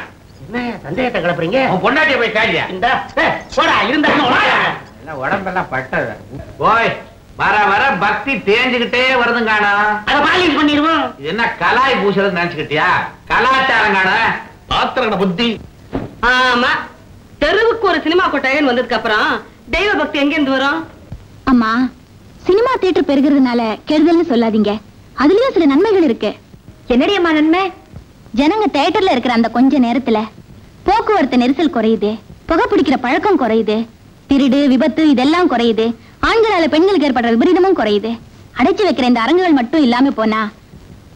என்ன சந்தேகத்தை கிளப்புறீங்க? உன் பொண்டாட்டிய போய் காலியா இந்த. போடா இருந்தா என்ன உடம்பெல்லாம் பட்டது. போய் வர வர பக்தி தேஞ்சுக்கிட்டே வருதுங்கானா. அதை பாலிஷ் பண்ணிடுவோம். என்ன கலாய் பூசுறது நினைச்சுக்கிட்டியா? கலாச்சாரம் காண ஆத்திரன புத்தி. ஆமா. தெருவுக்கு ஒரு சினிமா கொட்டாயன் வந்ததுக்கு அப்புறம் தெய்வ பக்தி எங்க இருந்து வரும்? அம்மா சினிமா தியேட்டர் பெருகிறதுனால கெடுதல்னு சொல்லாதீங்க. அதுலயும் சில நன்மைகள் இருக்கு. என்னடி அம்மா நன்மை? ஜனங்க தியேட்டர்ல இருக்கிற அந்த கொஞ்ச நேரத்துல போக்குவரத்து நெரிசல் குறையுது புகை பிடிக்கிற பழக்கம் குறையுது திருடு விபத்து இதெல்லாம் குறையுது ஆண்களால பெண்களுக்கு ஏற்படுற விபரீதமும் குறையுது. அடைச்சு வைக்கிற இந்த அரங்குகள் மட்டும் இல்லாம போனா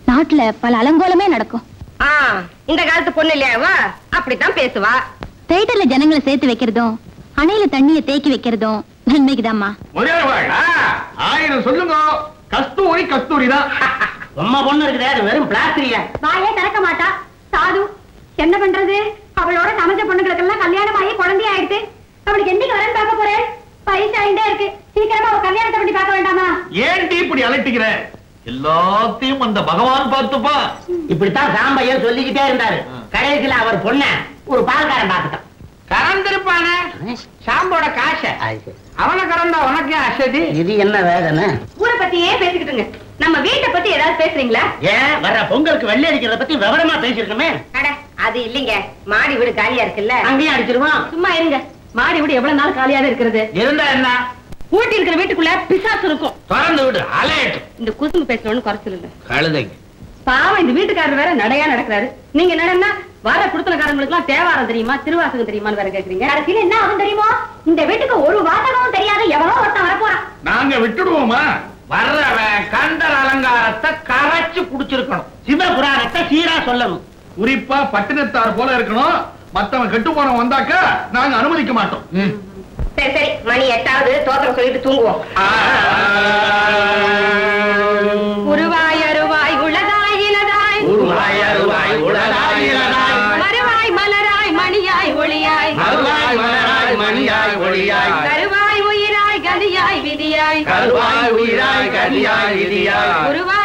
நாட்டுல பல அலங்கோலமே நடக்கும். இந்த காலத்து பொண்ணு இல்லையாவா அப்படித்தான் பேசுவா. தியேட்டர்ல ஜனங்களை சேர்த்து வைக்கிறதும் அணையில தண்ணியை தேக்கி வைக்கிறதும் நன்மைக்குதாம்மா. ஆயிரம் சொல்லுங்க. கஸ்தூரி கஸ்தூரி தான் அம்மா பொண்ணு இருக்குது. அது வெறும் பிளாஸ்டிக் வாயே திறக்க மாட்டா. சாது என்ன பண்றது? அவளோட சமைச்ச பொண்ணுங்களுக்கெல்லாம் கல்யாணம் ஆகி குழந்தை ஆயிடுச்சு அவளுக்கு என்னைக்கு வரேன்னு பார்க்க போறேன்? ஆயிட்டே இருக்கு. சீக்கிரமா அவ கல்யாணத்தை பத்தி பார்க்க வேண்டாமா? ஏன்டி இப்படி அலட்டிக்கிற? எல்லாத்தையும் அந்த பகவான் பார்த்துப்பா. இப்படித்தான் சாம்பையர் சொல்லிக்கிட்டே இருந்தாரு. கடைசியில அவர் பொண்ண ஒரு பால்காரன் பார்த்துட்டான். கறந்திருப்பானே? சாம்போட காசை. அவனை கறந்தா உனக்கு அசதி? இது என்ன வேதனை? ஊரை பத்தியே பேசிக்கிட்டுங்க? நம்ம வீட்டை பத்தி ஏதாவது பேசுறீங்களா? ஏன்? வர்ற பொங்கலுக்கு வெள்ளை அடிக்கிறத பத்தி விவரமா பேசிருக்கோமே அட அது இல்லைங்க. மாடி வீடு காலியா இருக்குல்ல. அங்கேயும் அடிச்சிருவான். சும்மா இருங்க. மாடி வீடு எவ்வளவு நாள் காலியாவே இருக்கிறது? இருந்தா என்ன? ஊட்டி இருக்கிற வீட்டுக்குள்ள பிசாசு இருக்கும். திறந்து விடு அலையட்டும் இந்த குசும்பு பேசணும்னு குறைச்சல் இல்ல கழுதைங்க. பாவம் இந்த வீட்டுக்காரர் வேற நடையா நடக்கிறாரு. நீங்க என்னன்னா வர குடுத்தனக்காரங்களுக்கு எல்லாம் தேவாரம் தெரியுமா திருவாசகம் தெரியுமான்னு வேற கேக்குறீங்க. கடைசியில என்ன ஆகும் தெரியுமா? இந்த வீட்டுக்கு ஒரு வாசகமும் தெரியாத எவனோ ஒருத்தன் வரப்போறான். நாங்க விட்டுடுவோமா? வர்றவன் கண்டர் அலங்காரத்தை கரைச்சு குடிச்சிருக்கணும் சிவபுராணத்தை சீரா சொல்லணும். குறிப்பா பட்டினத்தார் போல இருக்கணும். மத்தவன் கெட்டு போனவன் வந்தாக்கா நாங்க அனுமதிக்க மாட்டோம். சரி சரி மணி எட்டாவது தோத்திரம் சொல்லிட்டு தூங்குவோம். உருவாய் அருவாய் உலகாய் இலதாய் உருவாய் அருவாய் உலகாய் இலதாய் மறுவாய் மலராய் மணியாய் ஒளியாய். மறுவாய் மலராய் மணியாய் ஒளியாய். கருவாய் உயிராய் கதியாய் விதியாய். கருவாய் உயிராய் கதியாய் விதியாய். உருவாய்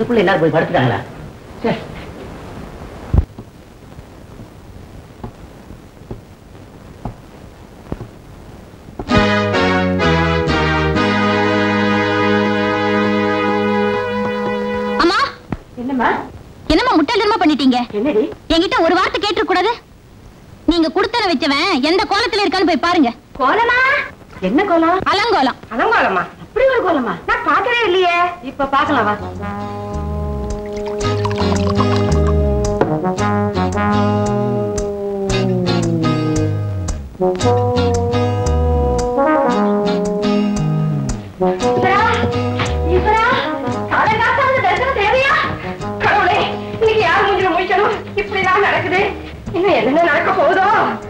அதுக்குள்ள எல்லாரும் போய் படுத்துட்டாங்களா? சே. அம்மா? என்னம்மா? என்னம்மா முட்டாள்தனமா பண்ணிட்டீங்க? என்னடி? என்கிட்ட ஒரு வார்த்தை கேட்டு கூடாது நீங்க குடுத்தன வச்சவன் எந்த கோலத்துல இருக்கான்னு போய் பாருங்க. கோலமா? என்ன கோலம்? அலங்கோலம். அலங்கோலமா? அப்படி ஒரு கோலமா? நான் பார்க்கவே இல்லையே. இப்ப பார்க்கலாம் வா.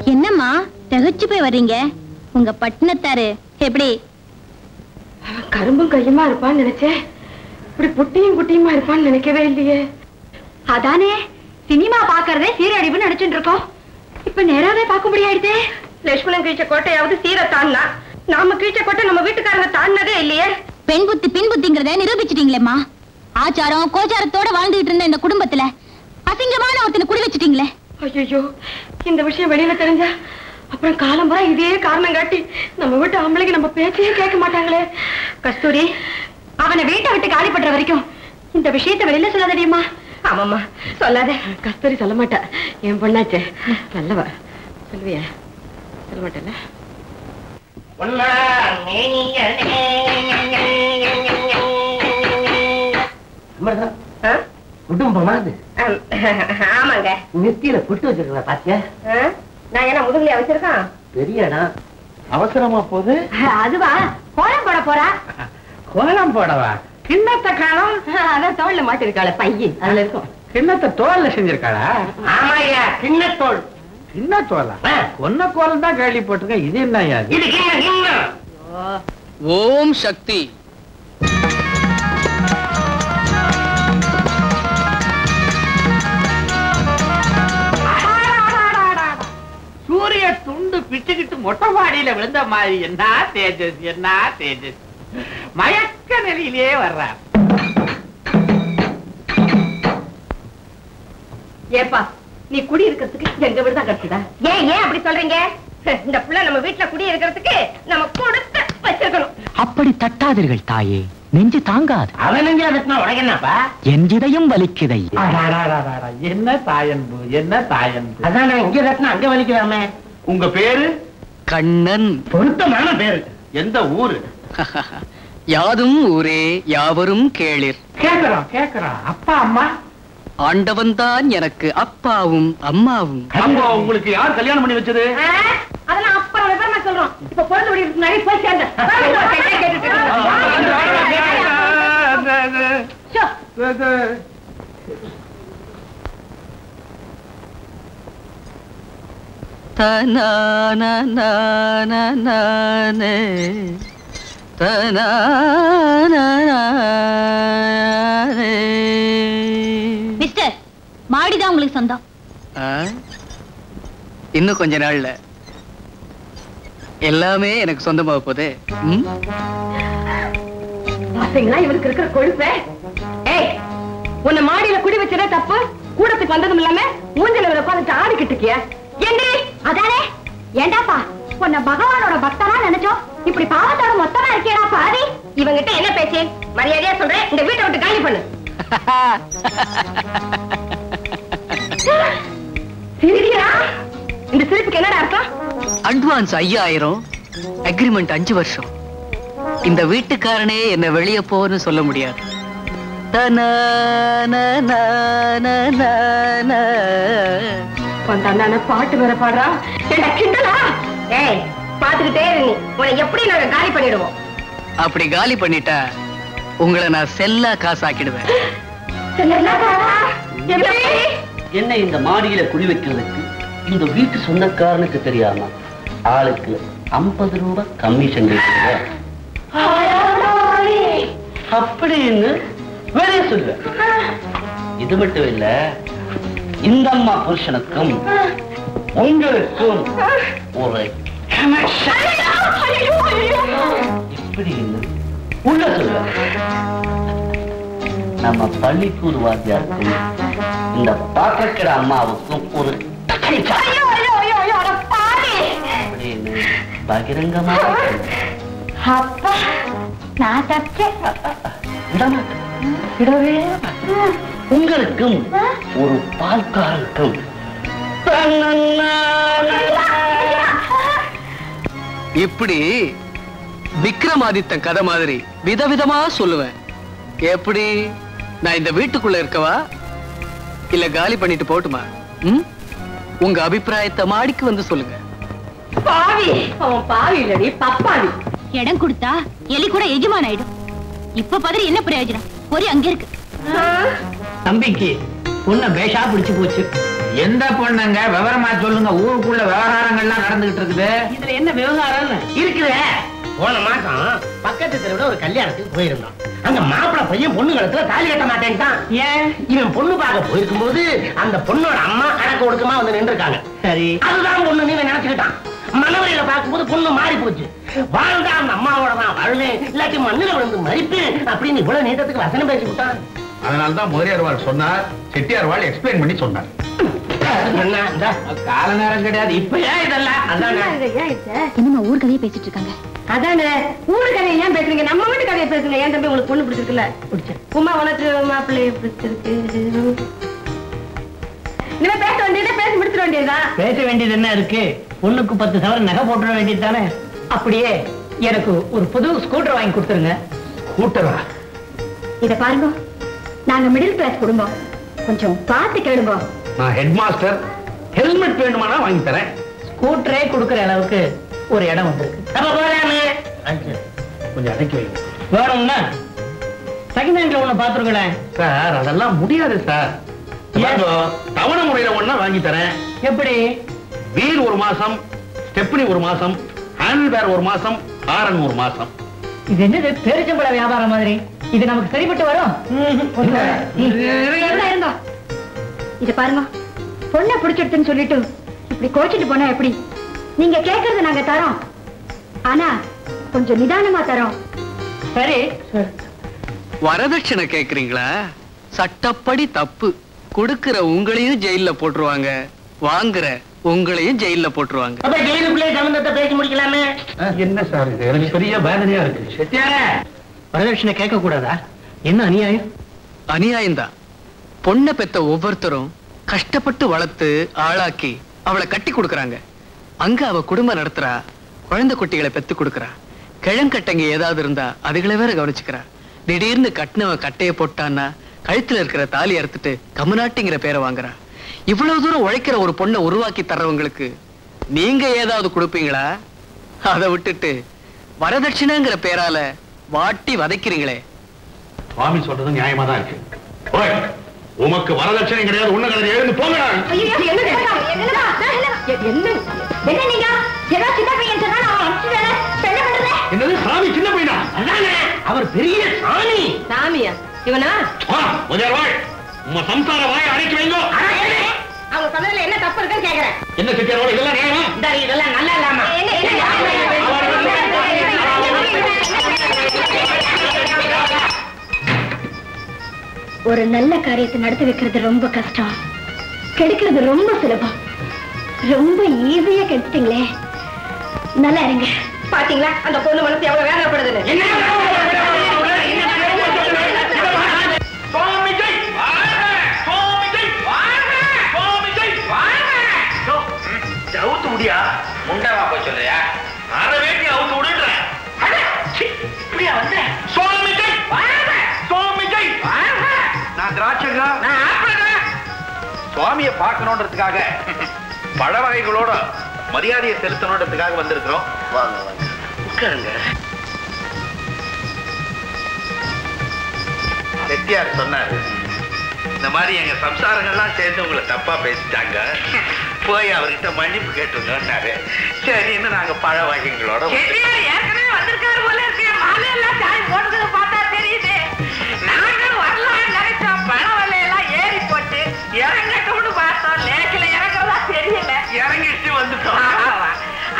என்னம்மா தகச்சு போய் வர்றீங்க? உங்க பட்டினத்தாரு எப்படி? கரும்பும் கையுமா இருப்பான்னு நினைச்சேன். இப்படி புட்டியும் குட்டியுமா இருப்பான்னு நினைக்கவே இல்லையே. அதானே சினிமா பாக்குறதே சீரழிவுன்னு நினைச்சுட்டு இருக்கோம் இப்ப நேராவே பார்க்க முடியாயிடுதே லட்சுமணன் கீழ்ச்ச கோட்டையாவது சீரை தாண்டா நாம கீழ்ச்ச கோட்டை நம்ம வீட்டுக்காரங்க தாண்டினதே இல்லையே. பெண் புத்தி பின் புத்திங்கிறத நிரூபிச்சிட்டீங்களேம்மா. ஆச்சாரம் கோச்சாரத்தோட வாழ்ந்துகிட்டு இருந்த இந்த குடும்பத்துல அசிங்கமான ஒருத்தனை குடி வச்சிட்டீங்களே. ஐயோ இந்த விஷயம் வெளியில தெரிஞ்சா அப்புறம் காலம் பூரா இதே காரணம் காட்டி நம்ம வீட்டு ஆம்பளைக்கு நம்ம பேச்சையே கேட்க மாட்டாங்களே. கஸ்தூரி அவனை வீட்டை விட்டு காலி பண்ற வரைக்கும் இந்த விஷயத்தை வெளியில சொல்லாதடியம்மா ஆமாம்மா சொல்லாத. கஸ்தூரி சொல்ல மாட்டா. என் பொண்ணாச்சே. நல்லவ. சொல்லுவியா? சொல்ல மாட்டேல்ல? குடும்பமா இது ஆமாங்க. நெத்தியில புட்டு வச்சிருக்கா பாத்தியா? நான் என்ன முதுகுலையா வச்சிருக்கான் பெரிய இடம் அவசரமா போகுது. அதுவா கோலம் போட போறா? கோலம் போடவா? கிண்ணத்தை காணும்? அதான் தோல்ல மாட்டிருக்காள பையன் அதுல இருக்கும். கிண்ணத்தை தோல்ல செஞ்சிருக்காளா? ஆமாய்யா கிண்ணத்தோள். கிண்ண தோலா ஒன்ன கோலம் தான் கேள்விப்பட்டிருக்கேன் இது என்ன அது? இது ஓம் சக்தி. சூரிய துண்டு பிச்சுக்கிட்டு மொட்டை மாடியில விழுந்த மாதிரி. என்ன தேஜஸ் என்ன தேஜஸ். மயக்க நிலையிலேயே வர்றார். ஏப்பா நீ குடி இருக்கிறதுக்கு எங்க வீடு தான் கிடைச்சதா ஏன் ஏன் அப்படி சொல்றீங்க? இந்த புள்ள நம்ம வீட்டுல குடி இருக்கிறதுக்கு நம்ம கொடுத்து வச்சிருக்கணும். அப்படி தட்டாதீர்கள் தாயே நெஞ்சு தாங்காது. அவன் நெஞ்சில தட்டினா உனக்கு என் இதயம் வலிக்குதை. என்ன தாயன்பு என்ன தாயன்பு? அதான் நான் இங்க தட்டினா அங்க வலிக்கிறாமே உங்க பேரு? கண்ணன். பொருத்தமான பேரு. எந்த ஊரு? யாதும் ஊரே யாவரும் கேளிர் கேக்குறோம் கேக்குறோம் அப்பா அம்மா ஆண்டவன் தான் எனக்கு அப்பாவும் அம்மாவும் அப்போ உங்களுக்கு யார் கல்யாணம் பண்ணி வச்சது அதெல்லாம் அப்புறம் விவரமா சொல்றோம் இப்ப பொழுது நிறைய போய் சேர்ந்த தனானே மிஸ்டர் மாடிதான் உங்களுக்கு சொந்தம். இன்னும் கொஞ்ச நாள்ல. எல்லாமே எனக்கு சொந்தமாக போதே? பாத்தீங்களா இவனுக்கு இருக்கிற கொழுப்பே? ஏய் உன்னை மாடியில குடி வச்சதே தப்பு. கூடத்துக்கு வந்ததும் இல்லாம மூஞ்சல உட்காந்துட்டு ஆடிக்கிட்டு இருக்கிய. ஏண்டி அதானே? ஏண்டாப்பா உன்னை பகவானோட பக்தனா நினைச்சோம். இப்படி பாவத்தோட மொத்தமா இருக்கியடா பாதி இவங்கிட்ட என்ன பேச்சு? மரியாதையா சொல்றேன். இந்த வீட்டை விட்டு காலி பண்ணு. இந்த சிரிப்புக்கு என்னடா அர்த்தம்? அட்வான்ஸ் ஐயாயிரம் அக்ரிமெண்ட் அஞ்சு வருஷம். இந்த வீட்டுக்காரனே என்ன வெளியே போன்னு சொல்ல முடியாது. பாட்டு வேற பாடுறா. கிண்டலா? ஏய் பாத்துக்கிட்டே இரு நீ. உன்னை எப்படி நாங்க காலி பண்ணிடுவோம்? அப்படி காலி பண்ணிட்டா உங்களை நான் செல்லா காசாக்கிடுவேன். என்ன இந்த மாடியில குடி வைக்கிறதுக்கு இந்த வீட்டு சொந்தக்காரனுக்கு தெரியாம ஆளுக்கு ஐம்பது ரூபாய் கமிஷன் அப்படின்னு வெளியே சொல்லு இது மட்டும் இல்ல இந்த அம்மா புருஷனுக்கும் உங்களுக்கும் ஒரு இப்படின்னு உள்ள சொல்லு. நம்ம பள்ளிக்கூடு வாத்தியாருக்கும் இந்த பாத்திரக்கிற அம்மாவுக்கும் ஒரு பகிரங்கமா. அப்பா நான் தப்பிச்சேன். விடவே. உங்களுக்கும் ஒரு பால்காரனுக்கும் இப்படி விக்ரமாதித்தன் கதை மாதிரி விதவிதமா சொல்லுவேன். எப்படி? நான் இந்த வீட்டுக்குள்ள இருக்கவா? இல்ல காலி பண்ணிட்டு போட்டுமா? ம்? உங்க அபிப்பிராயத்தை மாடிக்கு வந்து சொல்லுங்க. பாவி. அவன் பாவி இல்லடி பப்பாவி இடம் கொடுத்தா எலி கூட எஜமான் ஆயிடும். இப்ப பதறி என்ன பிரயோஜனம்? ஒரு அங்க இருக்கு. தம்பிக்கு பொண்ணை பேஷா பிடிச்சு போச்சு. எந்த பொண்ணுங்க விவரமா சொல்லுங்க? ஊருக்குள்ள விவகாரங்கள்லாம் நடந்துகிட்டு இருக்குது. இதுல என்ன விவகாரம்னு? இருக்குதே. போன மாசம் பக்கத்து தெருவுல ஒரு கல்யாணத்துக்கு போயிருந்தோம். அங்க மாப்பிளை பையன் பொண்ணு கழுத்துல தாலி கட்ட மாட்டேன்ட்டான். ஏன்? இவன் பொண்ணு பார்க்க போயிருக்கும் போது அந்த பொண்ணோட அம்மா கணக்கு ஒடுக்கமா வந்து நின்று இருக்காங்க சரி. அதுதான் பொண்ணு நீ நினைச்சுக்கிட்டான். மனவரையில பார்க்கும்போது பொண்ணு மாறி போச்சு. வாழ்ந்தா அந்த அம்மாவோட நான் வாழ்வேன் இல்லாட்டி மண்ணில விழுந்து மறிப்பேன் அப்படின்னு இவ்வளவு நீட்டத்துக்கு வசனம் பேசி விட்டான் அதனால தான் முதலியார்வாள் சொன்னார் செட்டியார்வாள் எக்ஸ்பிளைன் பண்ணி சொன்னார். கால நேரம் கிடையாது இப்ப ஏன் இதெல்லாம் என்னமா ஊர் கதையை பேசிட்டு இருக்காங்க. அதானே கதையை ஏன் பேசுறீங்க நம்ம வீட்டு கதையை பேசுங்க ஏன் தம்பி உங்களுக்கு பொண்ணு பிடிச்சிருக்குல்ல உமா உனக்கு மாப்பிள்ளைய பிடிச்சிருக்கு பேச பேசி முடிச்சிட வேண்டியதுதான் பேச வேண்டியது என்ன இருக்கு பொண்ணுக்கு பத்து சவரன் நகை போட்டுற வேண்டியது தானே. அப்படியே எனக்கு ஒரு புது ஸ்கூட்டர் வாங்கி கொடுத்துருங்க. கூட்டரா இத பாருங்க. நாங்க மிடில் கிளாஸ் குடும்பம். கொஞ்சம் பார்த்து கேளுங்க நான் ஹெட் மாஸ்டர் ஹெல்மெட் வேணுமானா வாங்கி தரேன். ஸ்கூட்டரே கொடுக்கிற அளவுக்கு ஒரு இடம் வந்திருக்கு. கொஞ்சம் அடக்கி வைங்க. வேணும்னா செகண்ட் ஹேண்ட்ல ஒண்ணு பாத்துருக்கேன் சார் அதெல்லாம் முடியாது சார்? தவணை முறையில ஒண்ணா வாங்கி தரேன். எப்படி? வீல் ஒரு மாசம் ஸ்டெப்னி ஒரு மாசம் ஹேண்டில் பேர் ஒரு மாசம் ஹாரன் ஒரு மாசம். இது என்னது? பேரிச்சம்பழ வியாபாரம் மாதிரி. இது நமக்கு சரிப்பட்டு வரும். இத பாருங்க. பொண்ணை பிடிச்சிடுதுன்னு சொல்லிட்டு இப்படி கோச்சிட்டு போனா எப்படி? நீங்க கேக்குறது நாங்க தரோம். ஆனா கொஞ்சம் நிதானமா தரோம். சரி. வரதட்சணை கேக்குறீங்களா? சட்டப்படி தப்பு. கொடுக்கிற உங்களையும் ஜெயில்ல போட்டுருவாங்க. வாங்குற உங்களையும் ஜெயில்ல போட்டுருவாங்க. அப்ப ஜெயிலுக்குள்ளே சம்பந்தத்தை பேசி முடிக்கலாமே? என்ன சார் இது? எனக்கு பெரிய வேதனையா இருக்கு. வரதட்சணை கேட்க கூடாதா என்ன அநியாயம்? அநியாயம்தான். பொண்ணை பெத்த ஒவ்வொருத்தரும் கஷ்டப்பட்டு வளர்த்து ஆளாக்கி அவளை கட்டி கொடுக்குறாங்க. அங்க அவ குடும்பம் நடத்துறா குழந்தை குட்டிகளை பெத்து கொடுக்குறா. கிழங்கட்டங்க ஏதாவது இருந்தா அதுகளை வேற கவனிச்சுக்கிறா. திடீர்னு கட்டினவன் கட்டையை போட்டான்னா கழுத்துல இருக்கிற தாலி அறுத்துட்டு கமுநாட்டிங்கிற பேரை வாங்குறா. இவ்வளவு தூரம் உழைக்கிற ஒரு பொண்ணை உருவாக்கி தர்றவங்களுக்கு நீங்க ஏதாவது கொடுப்பீங்களா? அதை விட்டுட்டு வரதட்சணைங்கிற பேரால வாட்டி வதைக்கிறீங்களே. சுவாமி சொல்றது நியாயமா தான் இருக்கு உமக்கு வரதட்சணை கிடையாது ஒண்ணு கிடையாது எழுந்து போங்க என்ன என்ன என்னது சாமி சின்ன பையனா? அதானே? அவர் பெரிய சாமி. சாமியா? இவனா? வா, முதலியார் வாய் உங்க சம்சார வாயை அடைக்கி வைங்கோ. அவங்க சொன்னதுல என்ன தப்பு இருக்குன்னு கேக்குறேன். என்ன செட்டியாரோட இதெல்லாம் இதெல்லாம் நல்லா இல்லாம. ஒரு நல்ல காரியத்தை நடத்தி வைக்கிறது ரொம்ப கஷ்டம். கெடுக்கிறது ரொம்ப சுலபம். ரொம்ப ஈஸியா கெடுத்துட்டீங்களே. நல்லா இருங்க. பாத்தீங்களா? அந்த பொண்ணு மனசு எவ்வளவு வேதனைப்படுதுன்னு. நான் திராட்சங்க சுவாமியை பார்க்கணுன்றதுக்காக பழ வகைகளோட மரியாதையை செலுத்தணுன்றதுக்காக வந்திருக்கிறோம். வாங்க வாங்க. உட்காருங்க. செட்டியார் சொன்னாரு. இந்த மாதிரி எங்க சம்சாரங்கள்லாம் சேர்ந்து உங்களை தப்பா பேசிட்டாங்க. போய் அவர்கிட்ட மன்னிப்பு கேட்டுருங்கன்னாரு சரின்னு நாங்க பழ வகைகளோட வந்திருக்காரு போல இருக்கு. மாலை எல்லாம் சாய் பார்த்தா இறங்கட்டும்னு பார்த்தோம். லேக்கில இறங்குறதா தெரியல. இறங்கிட்டு வந்துட்டோம்.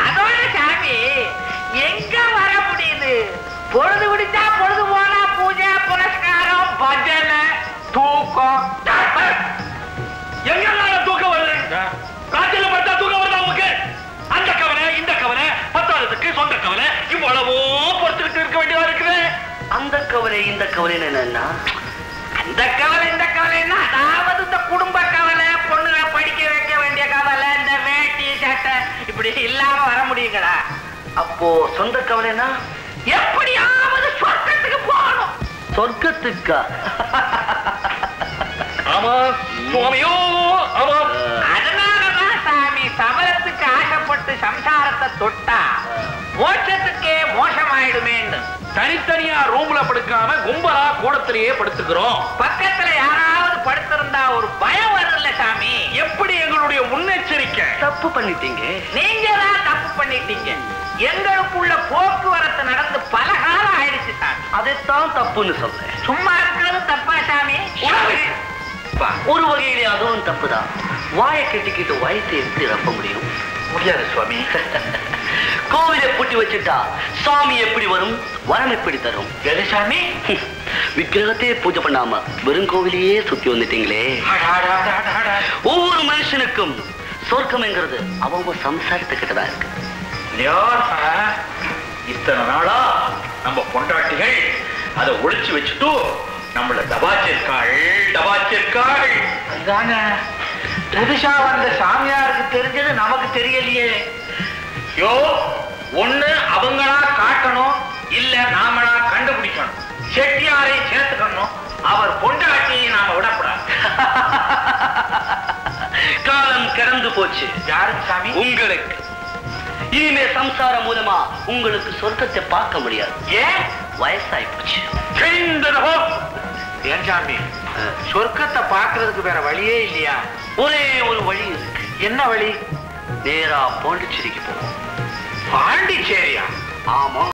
அதோட சாமி எங்க வர முடியுது? பொழுது விடிச்சா பொழுது போனா பூஜை புரஸ்காரம் பஜனை தூக்கம். எங்கெல்லாம் தூக்கம் வருது? காய்ச்சல பட்டா தூக்கம் வருதா அந்த கவலை இந்த கவலை பத்தாததுக்கு சொந்த கவலை இவ்வளவோ பொறுத்துக்கிட்டு இருக்க வேண்டியதா இருக்குது. அந்த கவலை இந்த கவலை என்னன்னா அந்த கவலை இந்த கவலைன்னா அதாவது இந்த குடும்ப கவலை பொண்ணுகளை படிக்க வைக்க வேண்டிய கவலை இந்த வேட்டி சட்டை இப்படி இல்லாம வர முடியுங்களா? அப்போ சொந்த கவலைனா எப்படியாவது சொர்க்கத்துக்கு போகணும். சொர்க்கத்துக்கா? ஆமா சுவாமியோ ஆமா. அதனாலதான் சாமி சபலத்துக்கு ஆசைப்பட்டு சம்சாரத்தை தொட்டா மோட்சத்துக்கே மோசமாயிடுமேன்னு தனித்தனியா ரூம்ல படுக்காம கும்பலா கூடத்திலேயே படுத்துக்கிறோம். பக்கத்துல யாராவது படுத்திருந்தா ஒரு பயம் வரும்ல சாமி. எப்படி எங்களுடைய முன்னெச்சரிக்கை? தப்பு பண்ணிட்டீங்க. நீங்க தான் தப்பு பண்ணிட்டீங்க. எங்களுக்குள்ள போக்குவரத்து நடந்து பல காலம் ஆயிடுச்சு சாமி. அதைத்தான் தப்புன்னு சொல்றேன் சும்மா இருக்கிறது தப்பா சாமி? ஒரு வகையிலே அதுவும் தப்புதான். வாயை கட்டிக்கிட்டு வயத்தை எப்படி ரப்ப முடியும்? முடியாது சுவாமி. கோவிலை பூட்டி வச்சுட்டா சாமி எப்படி வரும்? வரம் எப்படி தரும்? சாமி? விக்கிரகத்தையே பூஜை பண்ணாம வெறும் கோவிலையே சுத்தி வந்துட்டீங்களே. ஒவ்வொரு மனுஷனுக்கும் சொர்க்கம்ங்கிறது அவங்க சம்சாரத்துக்கிட்ட தான் இருக்கு இத்தனை நாளா நம்ம பொண்டாட்டிகள் அதை ஒழிச்சு வச்சுட்டு நம்மள டபாச்சிருக்காள் டபாச்சிருக்காள் அதானே புதுசா வந்த சாமியாருக்கு தெரிஞ்சது நமக்கு தெரியலையே. யோ ஒண்ணு அவங்களா காட்டணும் இல்ல நாமளா கண்டுபிடிக்கணும். செட்டியாரை சேர்த்துக்கணும். அவர் பொண்டாட்டியை நாம விடக்கூடாது. காலம் கடந்து போச்சு. யாருக்கு சாமி? உங்களுக்கு. இனிமே சம்சாரம் மூலமா உங்களுக்கு சொர்க்கத்தை பார்க்க முடியாது. ஏன்? வயசாகி போச்சு. ஏன் சாமி? சொர்க்கத்தை பார்க்கிறதுக்கு வேற வழியே இல்லையா? ஒரே ஒரு வழி இருக்கு. என்ன வழி? நேரா பாண்டிச்சேரிக்கு போவோம் பாண்டிச்சேரியா ஆமா